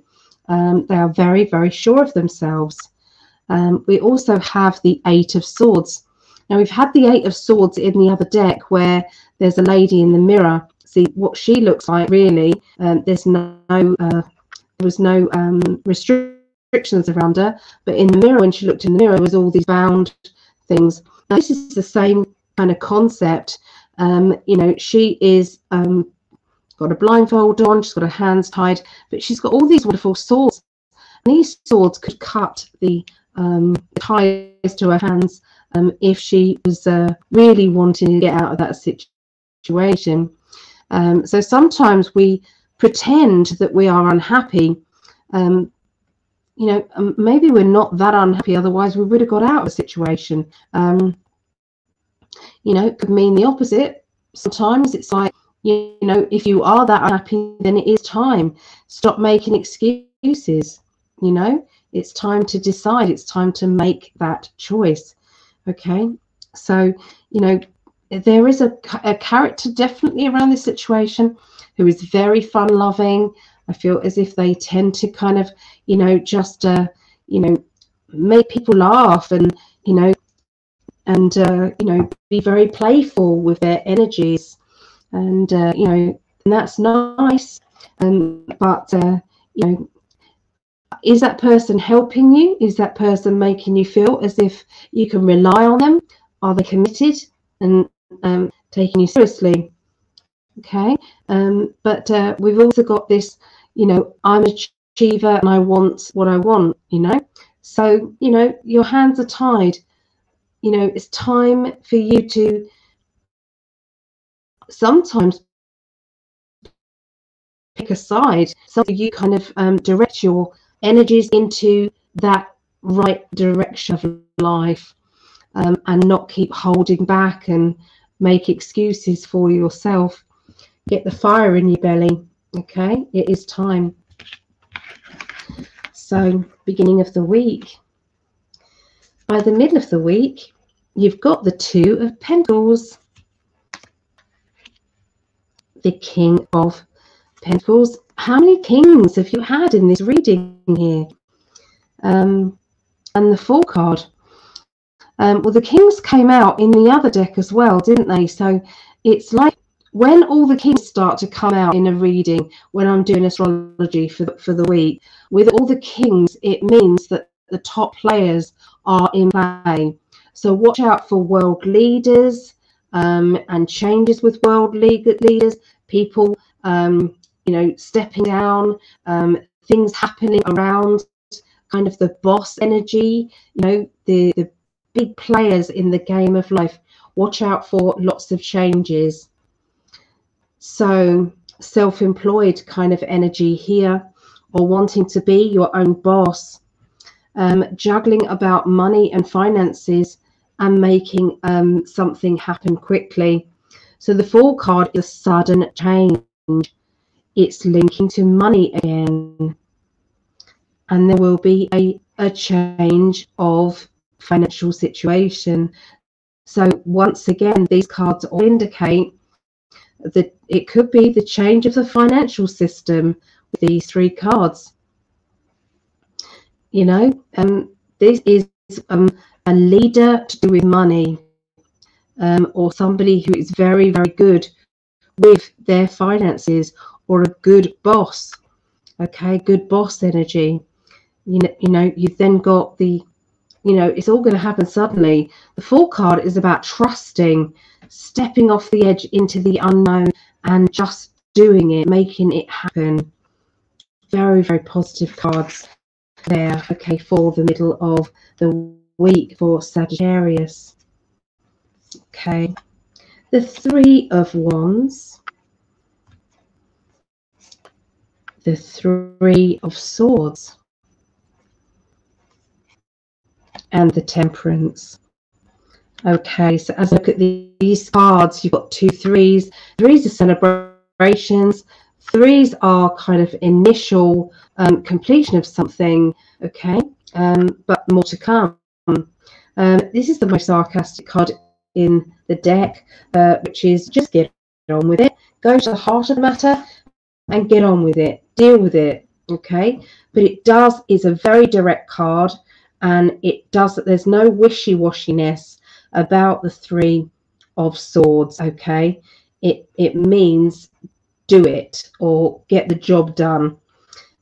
Um, they are very, very sure of themselves. Um, we also have the Eight of Swords. Now, we've had the Eight of Swords in the other deck where there's a lady in the mirror. See what she looks like, really. Um, there's no, uh, there was no um, restrictions around her. But in the mirror, when she looked in the mirror, there was all these bound things. Now, this is the same kind of concept. Um, you know, she is um, got a blindfold on, she's got her hands tied, but she's got all these wonderful swords. And these swords could cut the um, ties to her hands um, if she was uh, really wanting to get out of that situation. Um, so sometimes we pretend that we are unhappy um, you know, um, maybe we're not that unhappy. Otherwise, we would have got out of a situation. Um, you know, it could mean the opposite. Sometimes it's like, you know, if you are that unhappy, then it is time. Stop making excuses. You know, it's time to decide. It's time to make that choice. Okay. So, you know, there is a, a character definitely around this situation who is very fun loving, I feel as if they tend to kind of, you know, just, uh, you know, make people laugh and, you know, and, uh, you know, be very playful with their energies. And, uh, you know, and that's nice. Um, but, uh, you know, is that person helping you? Is that person making you feel as if you can rely on them? Are they committed and um, taking you seriously? Okay, um, but uh, we've also got this you know, I'm a achiever and I want what I want, you know. So, you know, your hands are tied. You know, it's time for you to sometimes pick a side. So you kind of um, direct your energies into that right direction of life um, and not keep holding back and make excuses for yourself. Get the fire in your belly. Okay, it is time. So, beginning of the week. By the middle of the week, you've got the Two of Pentacles, the King of Pentacles. How many kings have you had in this reading here? Um, and the Four card. Um, well, the kings came out in the other deck as well, didn't they? So it's like when all the kings start to come out in a reading when i'm doing astrology for, for the week with all the kings it means that the top players are in play so watch out for world leaders um, and changes with world league leaders people um, you know stepping down um, things happening around kind of the boss energy you know the the big players in the game of life. Watch out for lots of changes. So, self employed kind of energy here, or wanting to be your own boss, um, juggling about money and finances and making um, something happen quickly. So, the Fool card is a sudden change, it's linking to money again. And there will be a, a change of financial situation. So, once again, these cards all indicate that it could be the change of the financial system with these three cards. You know, um, this is um, a leader to do with money um, or somebody who is very, very good with their finances or a good boss. Okay, good boss energy. You know, you know, you've then got the, you know, it's all going to happen suddenly. The Fool card is about trusting stepping off the edge into the unknown and just doing it, making it happen. Very, very positive cards there, okay, for the middle of the week for Sagittarius. Okay, the Three of Wands, the Three of Swords, and the Temperance. Okay, so as I look at these cards, you've got two threes. Threes are celebrations. Threes are kind of initial um, completion of something, okay, um, but more to come. Um, this is the most sarcastic card in the deck, uh, which is just get on with it. Go to the heart of the matter and get on with it. Deal with it, okay? But it does is a very direct card, and it does that. There's no wishy-washiness about the three of swords okay it it means do it or get the job done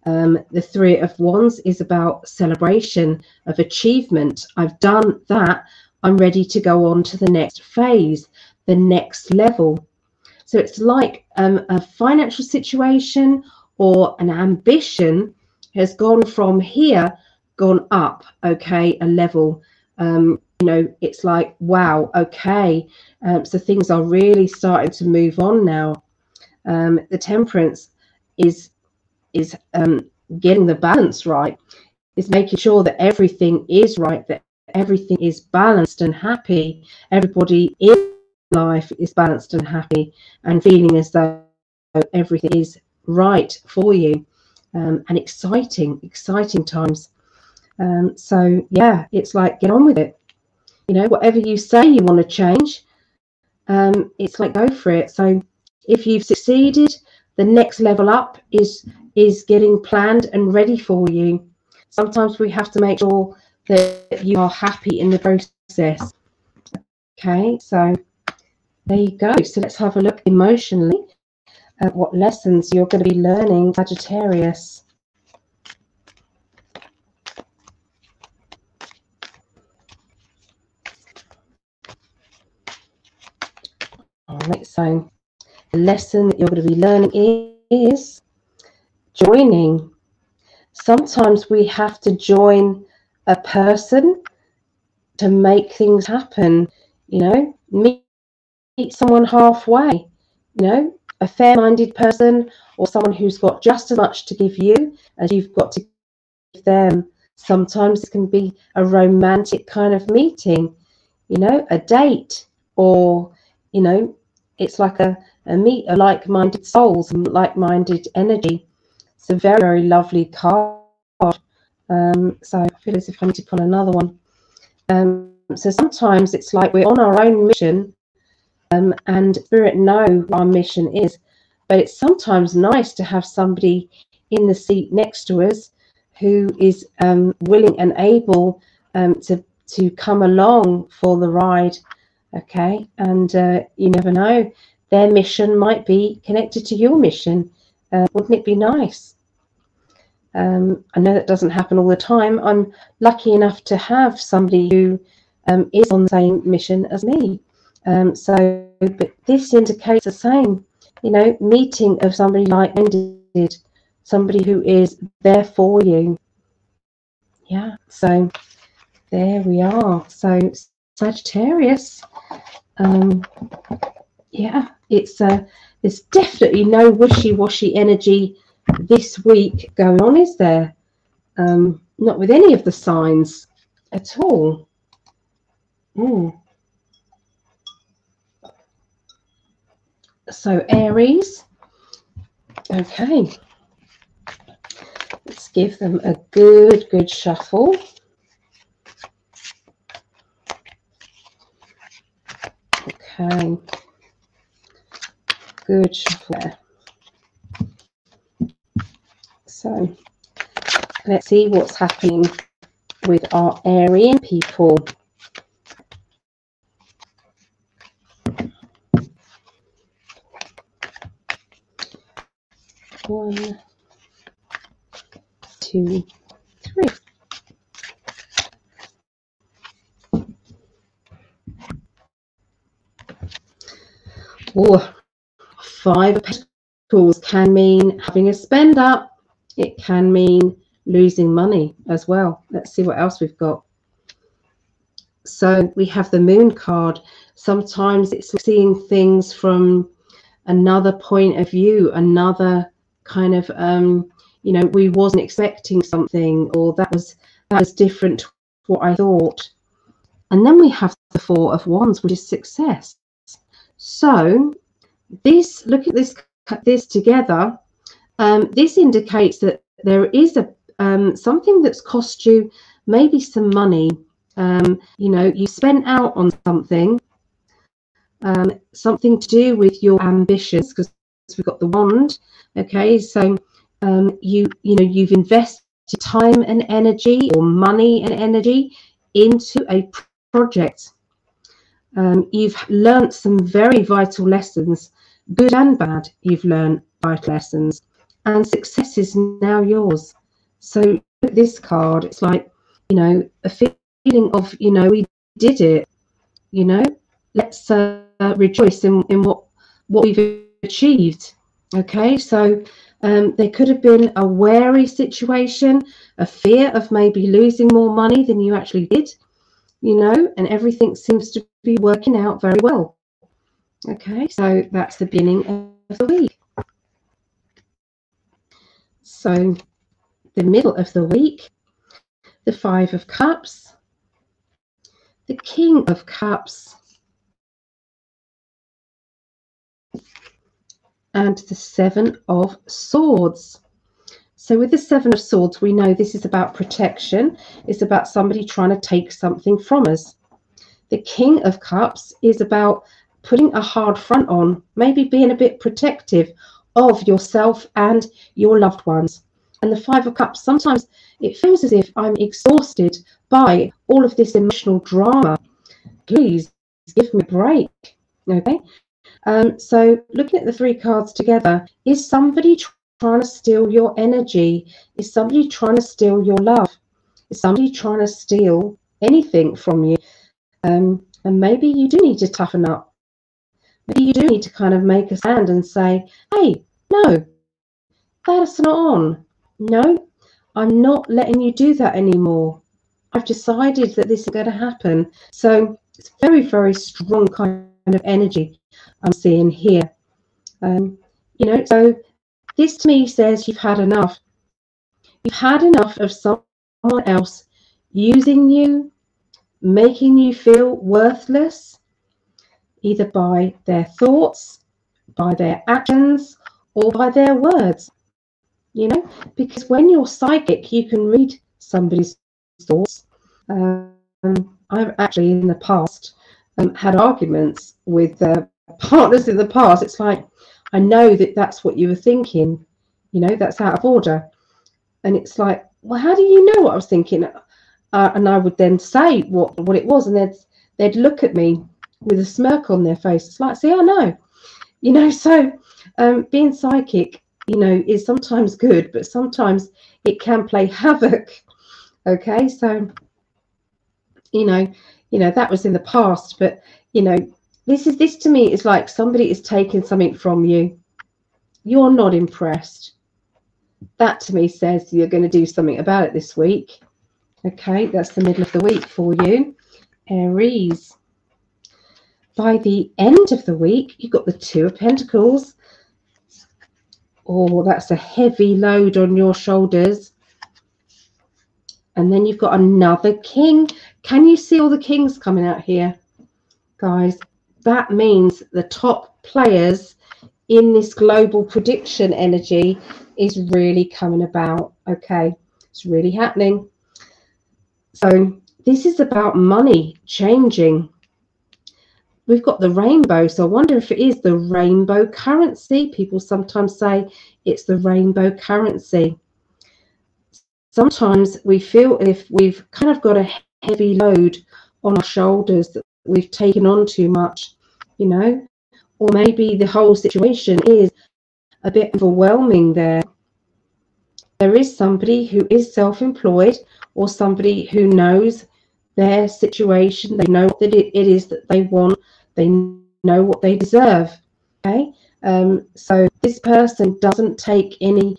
um, the three of wands is about celebration of achievement i've done that i'm ready to go on to the next phase the next level so it's like um, a financial situation or an ambition has gone from here gone up okay a level um, you know, it's like, wow, okay. Um, so things are really starting to move on now. Um, the temperance is is um, getting the balance right. Is making sure that everything is right, that everything is balanced and happy. Everybody in life is balanced and happy, and feeling as though everything is right for you, um, and exciting, exciting times. Um, so yeah, it's like get on with it you know whatever you say you want to change um, it's like go for it so if you've succeeded the next level up is is getting planned and ready for you. Sometimes we have to make sure that you are happy in the process. Okay so there you go. So let's have a look emotionally at what lessons you're going to be learning sagittarius. All right, so the lesson that you're going to be learning is joining sometimes we have to join a person to make things happen. You know, meet, meet someone halfway. You know, a fair-minded person or someone who's got just as much to give you as you've got to give them. Sometimes it can be a romantic kind of meeting, you know, a date, or you know, it's like a, a meet of like-minded souls and like-minded energy. It's a very, very lovely card. Um, so I feel as if I need to pull another one. Um, so sometimes it's like we're on our own mission um, and spirit know what our mission is. But it's sometimes nice to have somebody in the seat next to us who is um, willing and able um, to to come along for the ride. Okay, and uh, you never know, their mission might be connected to your mission. Uh, wouldn't it be nice? Um, I know that doesn't happen all the time. I'm lucky enough to have somebody who um, is on the same mission as me. Um, so, but this indicates the same, you know, meeting of somebody like-minded, somebody who is there for you. Yeah, so there we are. So Sagittarius, um, yeah, it's uh, there's definitely no wishy-washy energy this week going on, is there? Um, not with any of the signs at all. Mm. So Aries, okay, let's give them a good, good shuffle. Okay, good shuffle. So let's see what's happening with our Arian people. One, two, three. Oh, five of pentacles can mean having a spend up. It can mean losing money as well. Let's see what else we've got. So we have the moon card. Sometimes it's seeing things from another point of view, another kind of um, you know we wasn't expecting something or that was that was different to what I thought. And then we have the four of wands, which is success. So this look at this this together. Um, this indicates that there is a um, something that's cost you maybe some money. Um, you know, you spent out on something, um, something to do with your ambitions, because we've got the wand okay so um, you you know you've invested time and energy or money and energy into a project um, you've learnt some very vital lessons good and bad you've learned vital lessons and success is now yours. So this card. It's like you know a feeling of you know we did it you know? Let's uh, rejoice in, in what what we've achieved Okay, so um, there could have been a wary situation, a fear of maybe losing more money than you actually did, you know, and everything seems to be working out very well. Okay, so that's the beginning of the week. So the middle of the week, the Five of Cups, the King of Cups, and the Seven of Swords. So with the Seven of Swords, we know this is about protection. It's about somebody trying to take something from us. The King of Cups is about putting a hard front on, maybe being a bit protective of yourself and your loved ones. And the Five of Cups, sometimes it feels as if I'm exhausted by all of this emotional drama. Please give me a break. Okay. Um, so looking at the three cards together, is somebody trying to steal your energy? Is somebody trying to steal your love? Is somebody trying to steal anything from you? Um, and maybe you do need to toughen up. Maybe you do need to kind of make a stand and say, hey, no, that's not on. No, I'm not letting you do that anymore. I've decided that this is going to happen. So it's very, very strong kind of energy I'm seeing here. Um, you know, so this to me says you've had enough. You've had enough of someone else using you, making you feel worthless, either by their thoughts, by their actions, or by their words. You know, because when you're psychic, you can read somebody's thoughts. Um, I've actually in the past um, had arguments with uh, partners in the past. It's like, I know that that's what you were thinking. You know, that's out of order. And it's like, well, how do you know what I was thinking? Uh, and I would then say what, what it was, and they'd, they'd look at me with a smirk on their face. It's like, see, I know. You know, so um, being psychic, you know, is sometimes good, but sometimes it can play havoc. Okay, so you know, you know that was in the past, but you know, this is this to me is like somebody is taking something from you. You're not impressed. That to me says you're going to do something about it this week. Okay, that's the middle of the week for you, Aries. By the end of the week, you've got the Two of Pentacles. Oh, that's a heavy load on your shoulders. And then you've got another king. Can you see all the kings coming out here? Guys, that means the top players in this global prediction energy is really coming about. Okay, it's really happening. So this is about money changing. We've got the rainbow. So I wonder if it is the rainbow currency. People sometimes say it's the rainbow currency sometimes we feel if we've kind of got a heavy load on our shoulders that we've taken on too much, you know, or maybe the whole situation is a bit overwhelming there. There is somebody who is self employed or somebody who knows their situation, they know that it, it is that they want, they know what they deserve. Okay, um, so this person doesn't take any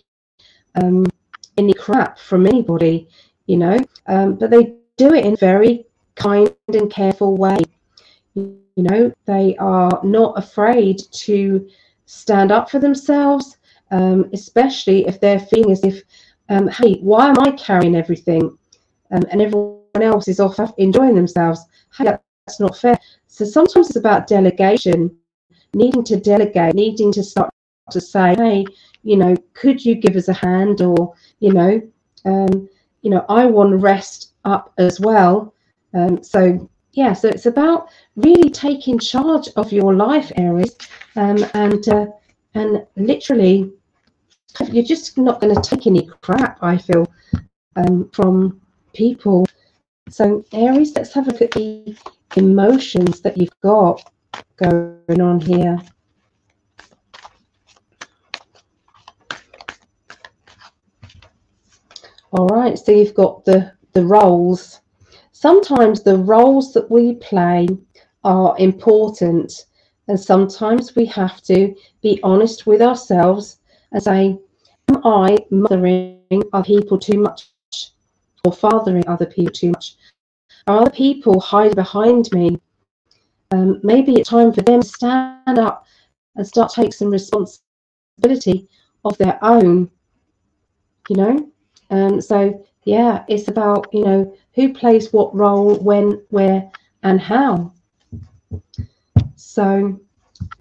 um, any crap from anybody, you know, um, but they do it in a very kind and careful way. You know, they are not afraid to stand up for themselves, um, especially if they're feeling as if, um, hey, why am I carrying everything? Um, and everyone else is off enjoying themselves. Hey, that's not fair. So sometimes it's about delegation, needing to delegate, needing to start to say, hey, you know, could you give us a hand? Or, you know, um, you know, I want to rest up as well. Um, so yeah, so it's about really taking charge of your life, Aries, um, and uh, and literally, you're just not going to take any crap. I feel um, from people. So Aries, let's have a look at the emotions that you've got going on here. All right, so you've got the, the roles. Sometimes the roles that we play are important, and sometimes we have to be honest with ourselves and say, Am I mothering other people too much or fathering other people too much? Are other people hiding behind me? Um, maybe it's time for them to stand up and start taking some responsibility of their own, you know? Um, so yeah, it's about you know who plays what role, when, where, and how. So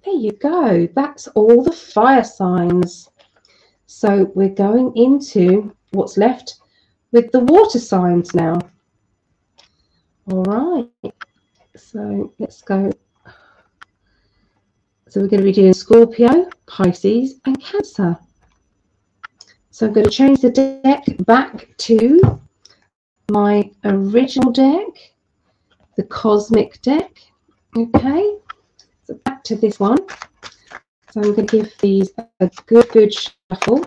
there you go. That's all the fire signs. So we're going into what's left with the water signs now. All right. So let's go. So we're going to be doing Scorpio, Pisces, and Cancer. So I'm going to change the deck back to my original deck, the Cosmic deck. Okay, so back to this one. So I'm going to give these a good, good shuffle.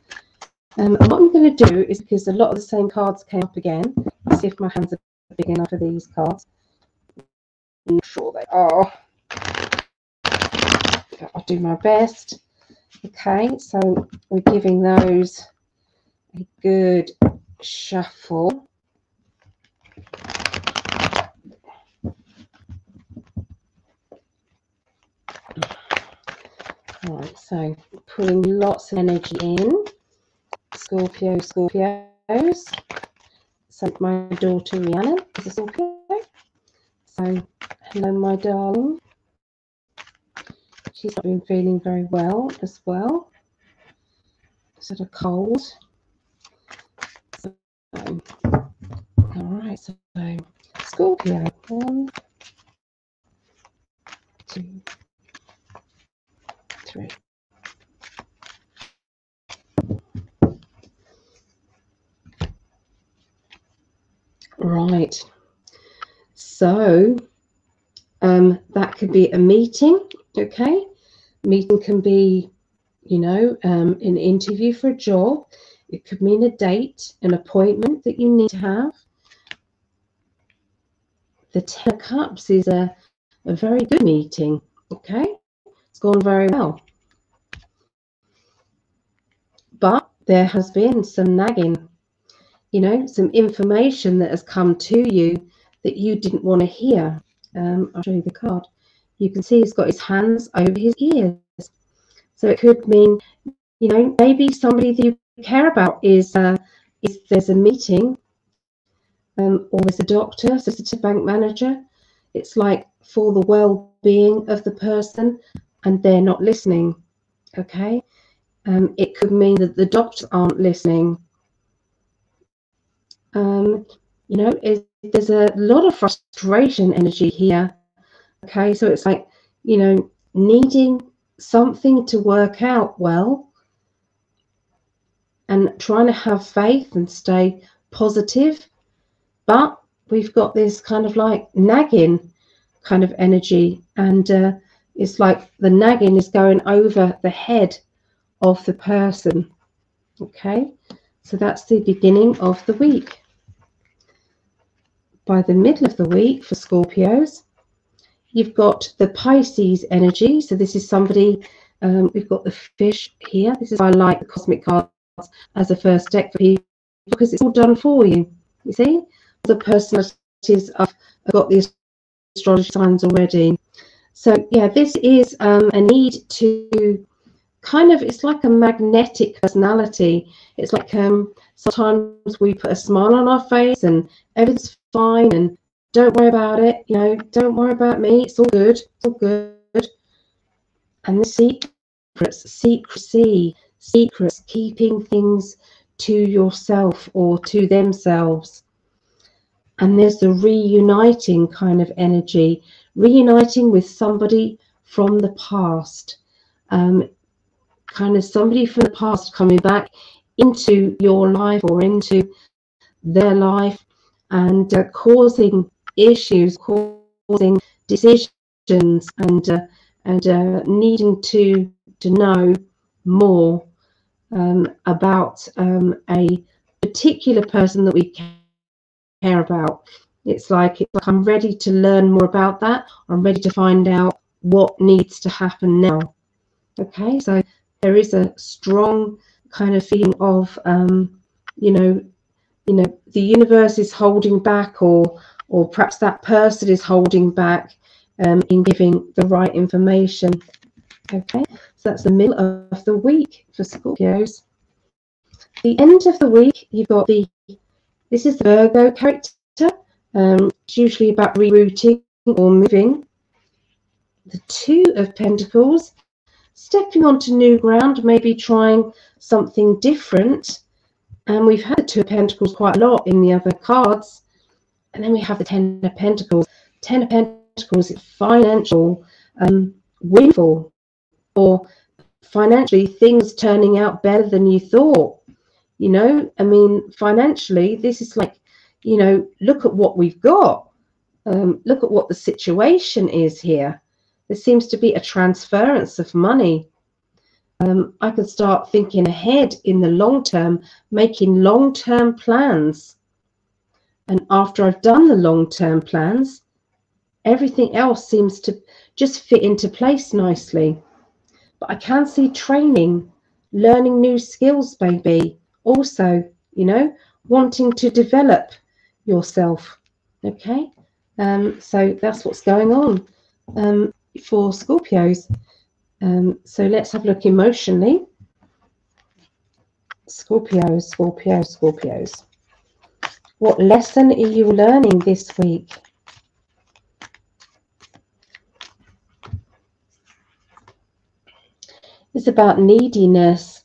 Um, and what I'm going to do is because a lot of the same cards came up again. Let's see if my hands are big enough for these cards. I'm sure they are. I'll do my best. Okay, so we're giving those a good shuffle. All right, so putting lots of energy in. Scorpio, Scorpios. So my daughter Rhiannon is a Scorpio. So hello, my darling. She's not been feeling very well as well. Sort of cold. So, all right, so Scorpio. One, two, three. Right. So um, that could be a meeting, okay? Meeting can be, you know, um, an interview for a job. It could mean a date, an appointment that you need to have. The Ten of Cups is a, a very good meeting, okay? It's gone very well. But there has been some nagging, you know, some information that has come to you that you didn't want to hear. Um, I'll show you the card. You can see he's got his hands over his ears. So it could mean, you know, maybe somebody that you care about is, uh, is there's a meeting um, or there's a doctor, solicitor, bank manager. It's like for the well-being of the person and they're not listening. Okay. Um, it could mean that the doctors aren't listening. Um, you know, there's a lot of frustration energy here. Okay, so it's like, you know, needing something to work out well and trying to have faith and stay positive. But we've got this kind of like nagging kind of energy, and uh, it's like the nagging is going over the head of the person. Okay, so that's the beginning of the week by the middle of the week for Scorpios. You've got the Pisces energy. So this is somebody, um, we've got the fish here. This is why I like the cosmic cards as a first deck for people because it's all done for you. You see, the personalities I've got the astrology signs already. So yeah, this is um, a need to kind of, it's like a magnetic personality. It's like um, sometimes we put a smile on our face and everything's fine and don't worry about it. You know, don't worry about me. It's all good. It's all good. And the secrets, secrecy, secrets, keeping things to yourself or to themselves. And there's the reuniting kind of energy, reuniting with somebody from the past. Um, kind of somebody from the past coming back into your life or into their life and uh, causing issues, causing decisions, and uh, and uh, needing to to know more um, about um, a particular person that we care about. It's like, it's like I'm ready to learn more about that. I'm ready to find out what needs to happen now. Okay, so there is a strong kind of feeling of, um, you know, you know the universe is holding back or or perhaps that person is holding back um, in giving the right information. Okay so that's the middle of the week for scorpios. The end of the week you've got the this is the virgo character um, it's usually about rerouting or moving. The two of pentacles stepping onto new ground maybe trying something different and we've had the Two of Pentacles quite a lot in the other cards. And then we have the Ten of Pentacles. Ten of Pentacles is financial um, windfall or financially things turning out better than you thought. You know, I mean, financially, this is like, you know, look at what we've got. Um, look at what the situation is here. There seems to be a transference of money um, I could start thinking ahead in the long term, making long term plans. And after I've done the long term plans, everything else seems to just fit into place nicely. But I can see training, learning new skills, maybe also, you know, wanting to develop yourself. Okay, um, so that's what's going on um, for Scorpios. Um, so let's have a look emotionally. Scorpios, Scorpios, Scorpios. What lesson are you learning this week? It's about neediness.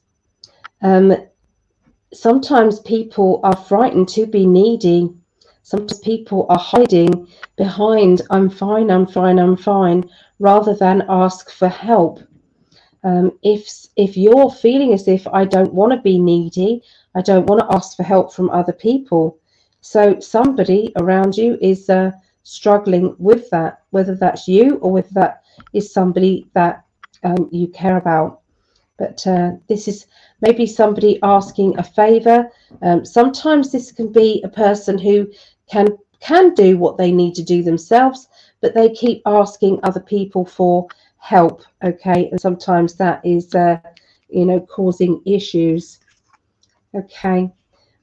Um, sometimes people are frightened to be needy. Sometimes people are hiding behind, I'm fine, I'm fine, I'm fine, rather than ask for help. Um, if if you're feeling as if I don't want to be needy, I don't want to ask for help from other people. So somebody around you is uh, struggling with that, whether that's you or whether that is somebody that um, you care about. But uh, this is maybe somebody asking a favor. Um, sometimes this can be a person who can can do what they need to do themselves, but they keep asking other people for help. Okay, and sometimes that is, uh, you know, causing issues. Okay.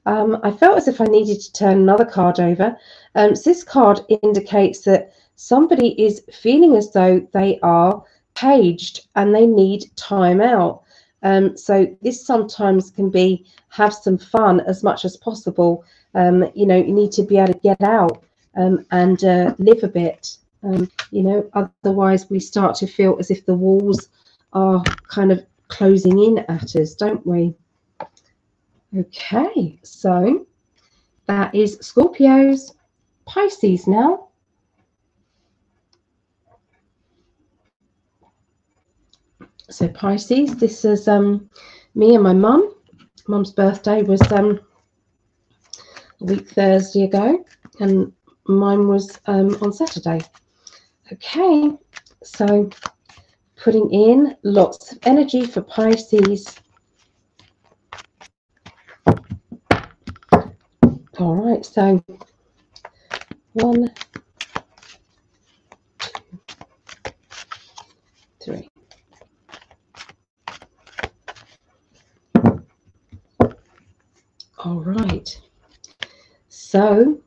Um, I felt as if I needed to turn another card over. Um, so this card indicates that somebody is feeling as though they are caged and they need time out. Um, so this sometimes can be have some fun as much as possible. Um, you know, you need to be able to get out um, and uh, live a bit. Um, you know, otherwise we start to feel as if the walls are kind of closing in at us, don't we? Okay, so that is Scorpios, Pisces now. So Pisces, this is um, me and my mum. Mum's birthday was um, a week Thursday ago, and mine was um, on Saturday. Okay, so putting in lots of energy for Pisces. All right, so one, two, three. All right. So,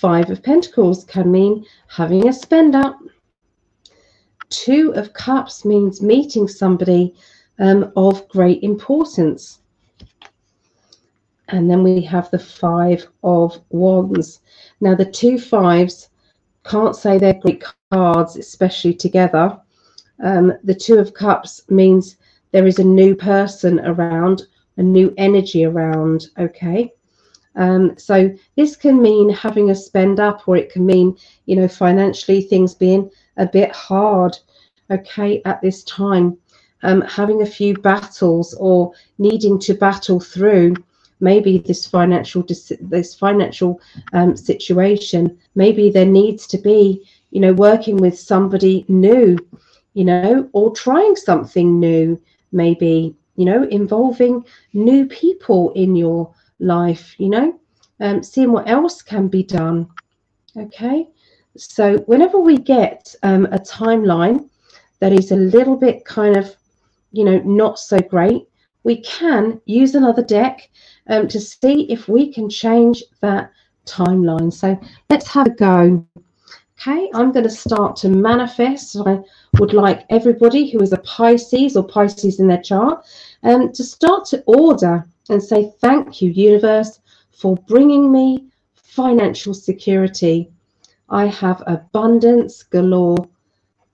Five of Pentacles can mean having a spend up. Two of Cups means meeting somebody um, of great importance. And then we have the Five of Wands. Now, the two fives can't say they're great cards, especially together. Um, the Two of Cups means there is a new person around, a new energy around, okay? Um, so this can mean having a spend up, or it can mean, you know, financially things being a bit hard, okay, at this time. Um, having a few battles or needing to battle through maybe this financial this financial um, situation. Maybe there needs to be, you know, working with somebody new, you know, or trying something new, maybe, you know, involving new people in your life, you know, um, seeing what else can be done. Okay, so whenever we get um, a timeline that is a little bit kind of, you know, not so great, we can use another deck um, to see if we can change that timeline. So let's have a go. Okay, I'm going to start to manifest. I would like everybody who is a Pisces or Pisces in their chart um, to start to order and say, thank you, universe, for bringing me financial security. I have abundance galore.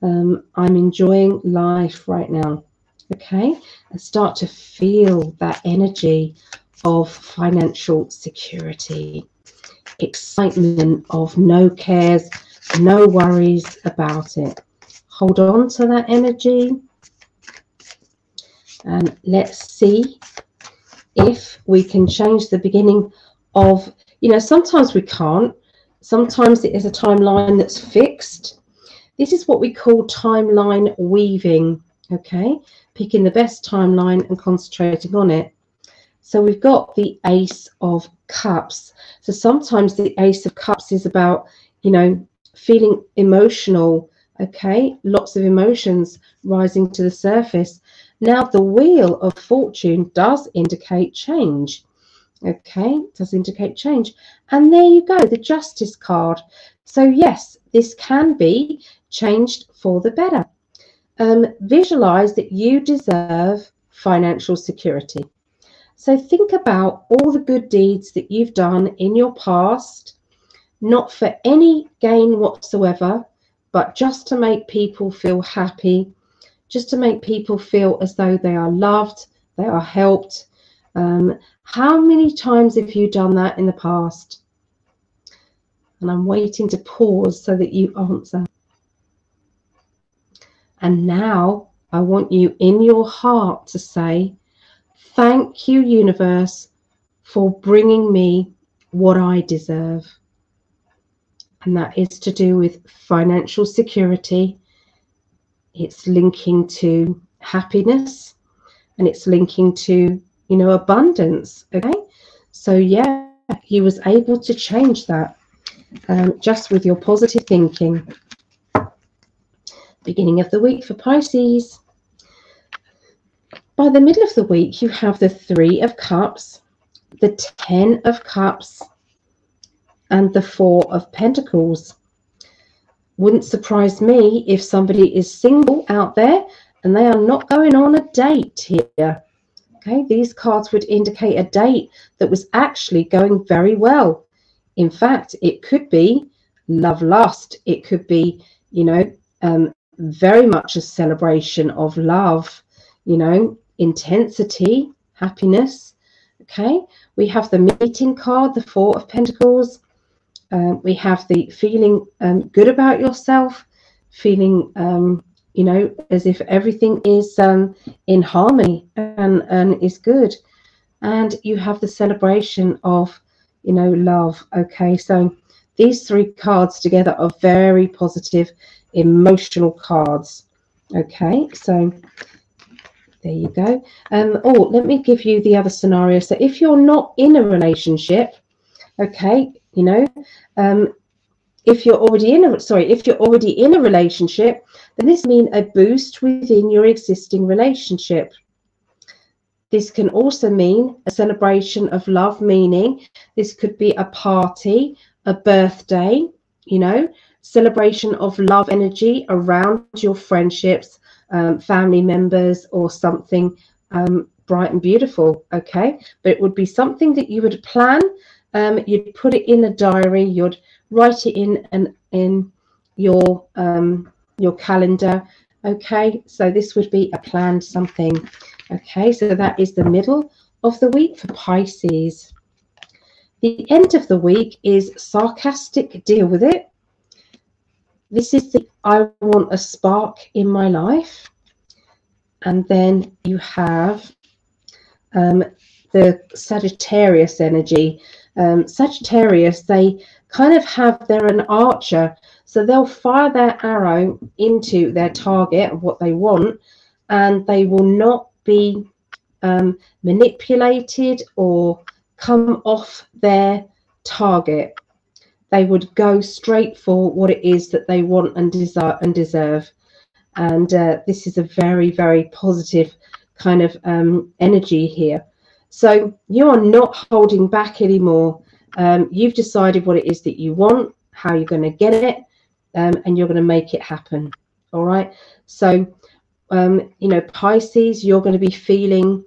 Um, I'm enjoying life right now. Okay, and start to feel that energy of financial security, excitement of no cares, no worries about it. Hold on to that energy and let's see if we can change the beginning of, you know, sometimes we can't. Sometimes it is a timeline that's fixed. This is what we call timeline weaving, okay? Picking the best timeline and concentrating on it. So we've got the Ace of Cups. So sometimes the Ace of Cups is about, you know, feeling emotional, okay? Lots of emotions rising to the surface. Now, the Wheel of Fortune does indicate change. Okay, does indicate change. And there you go, the justice card. So yes, this can be changed for the better. Um, visualize that you deserve financial security. So think about all the good deeds that you've done in your past, not for any gain whatsoever, but just to make people feel happy, just to make people feel as though they are loved, they are helped. Um, how many times have you done that in the past? And I'm waiting to pause so that you answer. And now I want you in your heart to say, Thank you, universe, for bringing me what I deserve. And that is to do with financial security. It's linking to happiness and it's linking to, you know, abundance. Okay. So, yeah, he was able to change that um, just with your positive thinking. Beginning of the week for Pisces. By the middle of the week, you have the Three of Cups, the Ten of Cups, and the Four of Pentacles. Wouldn't surprise me if somebody is single out there and they are not going on a date here. Okay, these cards would indicate a date that was actually going very well. In fact, it could be love lust. It could be, you know, um, very much a celebration of love, you know, intensity, happiness. Okay, we have the meeting card, the Four of Pentacles. Uh, we have the feeling um, good about yourself, feeling, um, you know, as if everything is um, in harmony and, and is good. And you have the celebration of, you know, love. Okay, so these three cards together are very positive, emotional cards. Okay, so there you go. Um, oh, let me give you the other scenario. So if you're not in a relationship, okay, you know, um, if you're already in a sorry, if you're already in a relationship, then this means a boost within your existing relationship. This can also mean a celebration of love, meaning this could be a party, a birthday, you know, celebration of love energy around your friendships, um, family members or something um, bright and beautiful. Okay, but it would be something that you would plan. Um, you'd put it in a diary. You'd write it in in your um, your calendar. Okay, so this would be a planned something. Okay, so that is the middle of the week for Pisces. The end of the week is sarcastic. Deal with it. This is the I want a spark in my life. And then you have um, the Sagittarius energy. Um, Sagittarius, they kind of have, they're an archer. So they'll fire their arrow into their target what they want, and they will not be um, manipulated or come off their target they would go straight for what it is that they want and desire and deserve. And uh, this is a very, very positive kind of um, energy here. So you are not holding back anymore. Um, you've decided what it is that you want, how you're going to get it, um, and you're going to make it happen. All right. So, um, you know, Pisces, you're going to be feeling,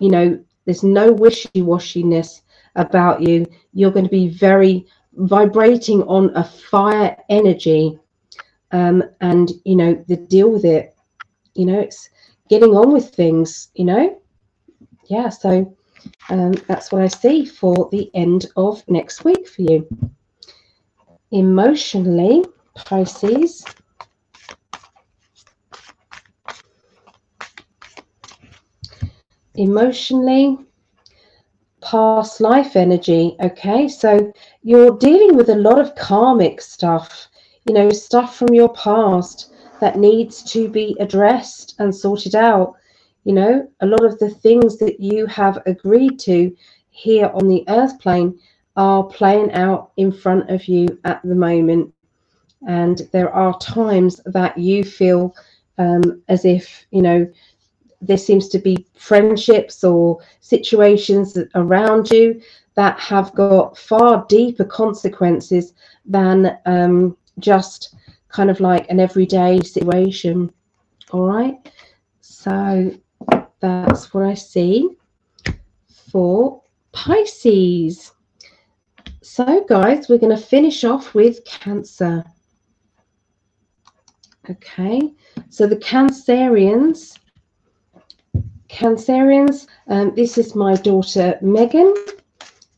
you know, there's no wishy-washiness about you. You're going to be very vibrating on a fire energy um, and you know the deal with it you know it's getting on with things you know yeah so um, that's what i see for the end of next week for you emotionally pisces emotionally past life energy. Okay, so you're dealing with a lot of karmic stuff, you know, stuff from your past that needs to be addressed and sorted out. You know, a lot of the things that you have agreed to here on the earth plane are playing out in front of you at the moment. And there are times that you feel um, as if, you know, there seems to be friendships or situations around you that have got far deeper consequences than um, just kind of like an everyday situation. All right. So that's what I see for Pisces. So, guys, we're going to finish off with Cancer. Okay, so the Cancerians, Cancerians, um, this is my daughter Megan.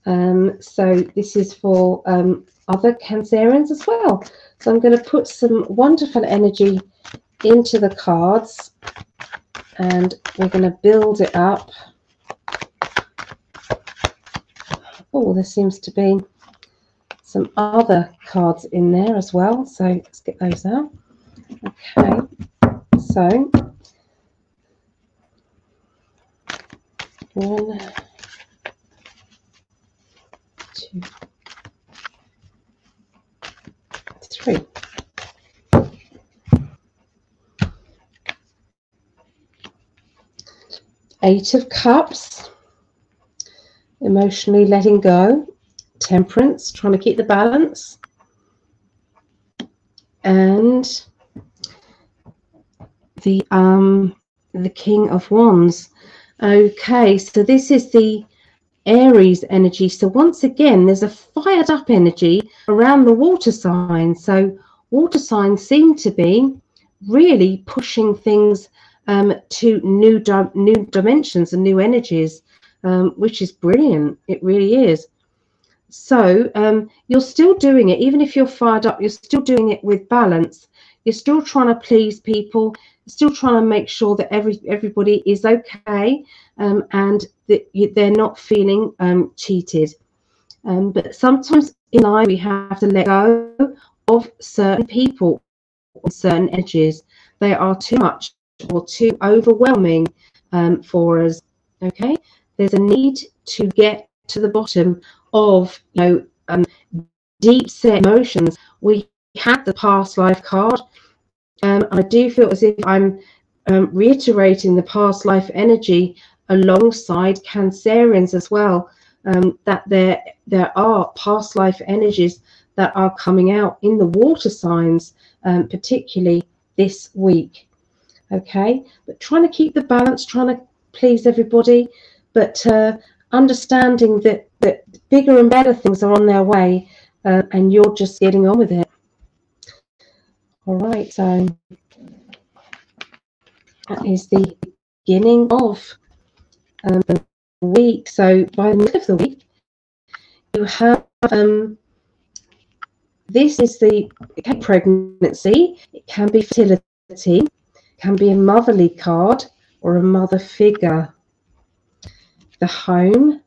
Um, so this is for um, other Cancerians as well. So I'm going to put some wonderful energy into the cards and we're going to build it up. Oh, there seems to be some other cards in there as well. So let's get those out. Okay, so one, two, three. Eight of Cups, emotionally letting go, Temperance, trying to keep the balance, and the um, the King of Wands. Okay, so this is the Aries energy. So once again, there's a fired up energy around the water sign. So water signs seem to be really pushing things um, to new di new dimensions and new energies, um, which is brilliant. It really is. So um, you're still doing it, even if you're fired up, you're still doing it with balance. You're still trying to please people, still trying to make sure that every everybody is okay um, and that you, they're not feeling um, cheated. Um, but sometimes in life we have to let go of certain people, certain edges. They are too much or too overwhelming um, for us. Okay, there's a need to get to the bottom of you know um, deep set emotions. We had the past life card. Um, I do feel as if I'm um, reiterating the past life energy alongside Cancerians as well. Um, that there there are past life energies that are coming out in the water signs, um, particularly this week okay? But trying to keep the balance trying to please everybody but uh, understanding that that bigger and better things are on their way uh, and you're just getting on with it. All right so that is the beginning of um, the week. So by the middle of the week you have um, this is the pregnancy. It can be fertility can be a motherly card or a mother figure. The home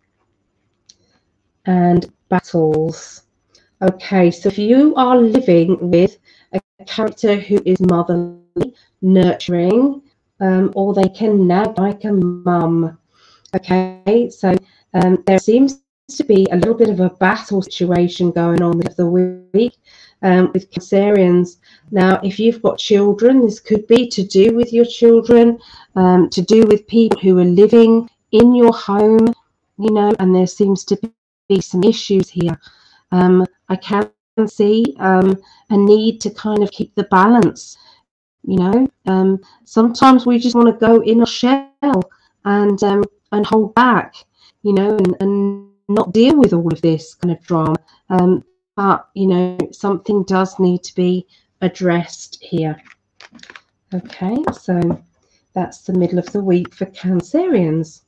and battles. Okay, so if you are living with a character who is motherly, nurturing, um, or they can nag like a mum. Okay, so um, there seems to be a little bit of a battle situation going on with the week um, with Cancerians. Now, if you've got children, this could be to do with your children, um, to do with people who are living in your home, you know, and there seems to be some issues here. Um, I can see um, a need to kind of keep the balance. You know, um, sometimes we just want to go in a shell and um, and hold back, you know, and, and not deal with all of this kind of drama. Um, but you know something does need to be addressed here. Okay so that's the middle of the week for cancerians.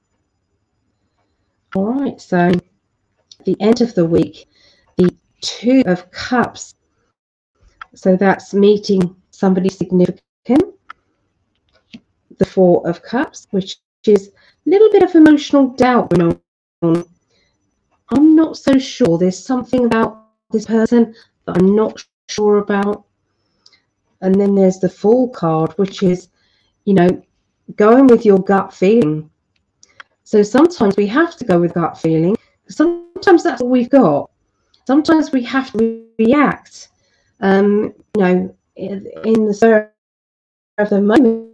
All right so the end of the week the two of cups. So that's meeting somebody significant the four of cups which is a little bit of emotional doubt going on. I'm not so sure. There's something about this person that I'm not sure about. And then there's the Fool card, which is, you know, going with your gut feeling. So sometimes we have to go with gut feeling. Sometimes that's all we've got. Sometimes we have to react, um, you know, in, the spur of the moment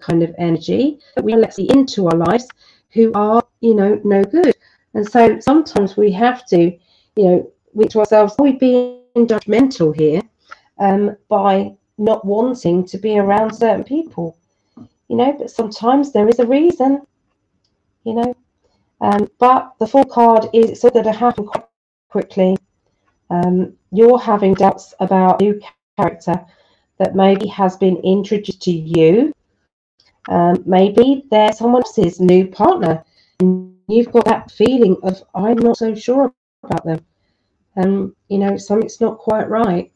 kind of energy that we let see into our lives who are, you know, no good. And so sometimes we have to, you know, we to ourselves, are we being judgmental here um, by not wanting to be around certain people? You know, but sometimes there is a reason, you know. Um, but the Fool card is so going to happen quite quickly. Um, you're having doubts about a new character that maybe has been introduced to you. Um, maybe they're someone else's new partner, and you've got that feeling of I'm not so sure about them. Um, you know, something's not quite right.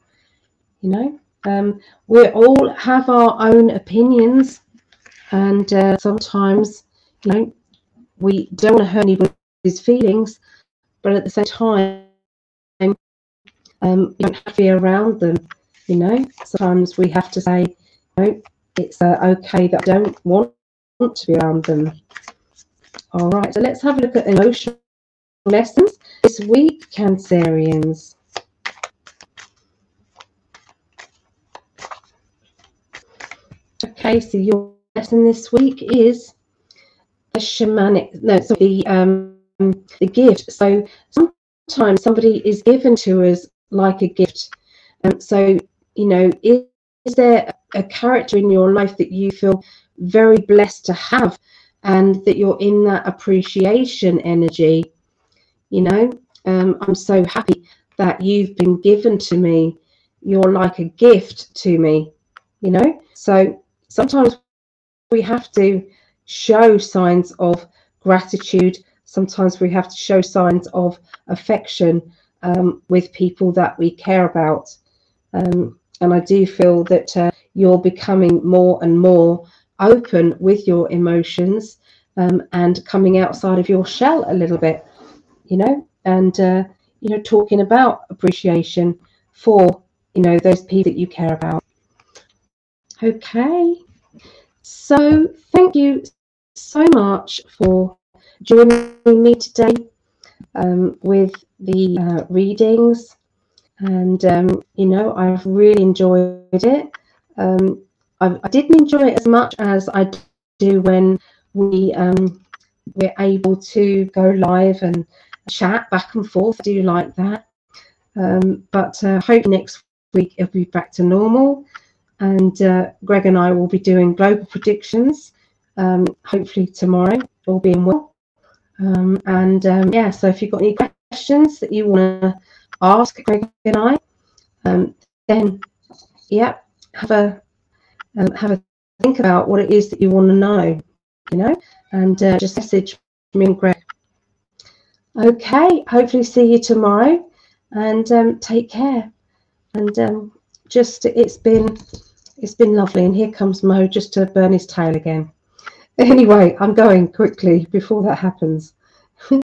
You know, um, we all have our own opinions, and uh, sometimes, you know, we don't want to hurt anybody's feelings, but at the same time, um, you don't have to be around them. You know, sometimes we have to say, no, it's uh, okay that I don't want to be around them. All right, so let's have a look at emotional lessons this week, Cancerians. So your lesson this week is the shamanic, no, so the um, the gift. So sometimes somebody is given to us like a gift. Um, so you know, is, is there a character in your life that you feel very blessed to have and that you're in that appreciation energy? You know, um, I'm so happy that you've been given to me. You're like a gift to me, you know? So sometimes we have to show signs of gratitude. Sometimes we have to show signs of affection um, with people that we care about. Um, and I do feel that uh, you're becoming more and more open with your emotions um, and coming outside of your shell a little bit, you know, and, uh, you know, talking about appreciation for, you know, those people that you care about. Okay. So thank you so much for joining me today um, with the uh, readings and um, you know I've really enjoyed it. Um, I, I, didn't enjoy it as much as I do when we um, we're able to go live and chat back and forth. I do like that, um, but uh, hope next week it'll be back to normal, and uh, Gregg and I will be doing global predictions. Um, hopefully tomorrow, all being well. Um, and yeah, so if you've got any questions that you want to ask Gregg and I, um, then yeah, have a um, have a think about what it is that you want to know, you know, and uh, just message me and Gregg. Okay, hopefully see you tomorrow, and um, take care. And um, just it's been it's been lovely. And here comes Mo just to burn his tail again. Anyway, I'm going quickly before that happens.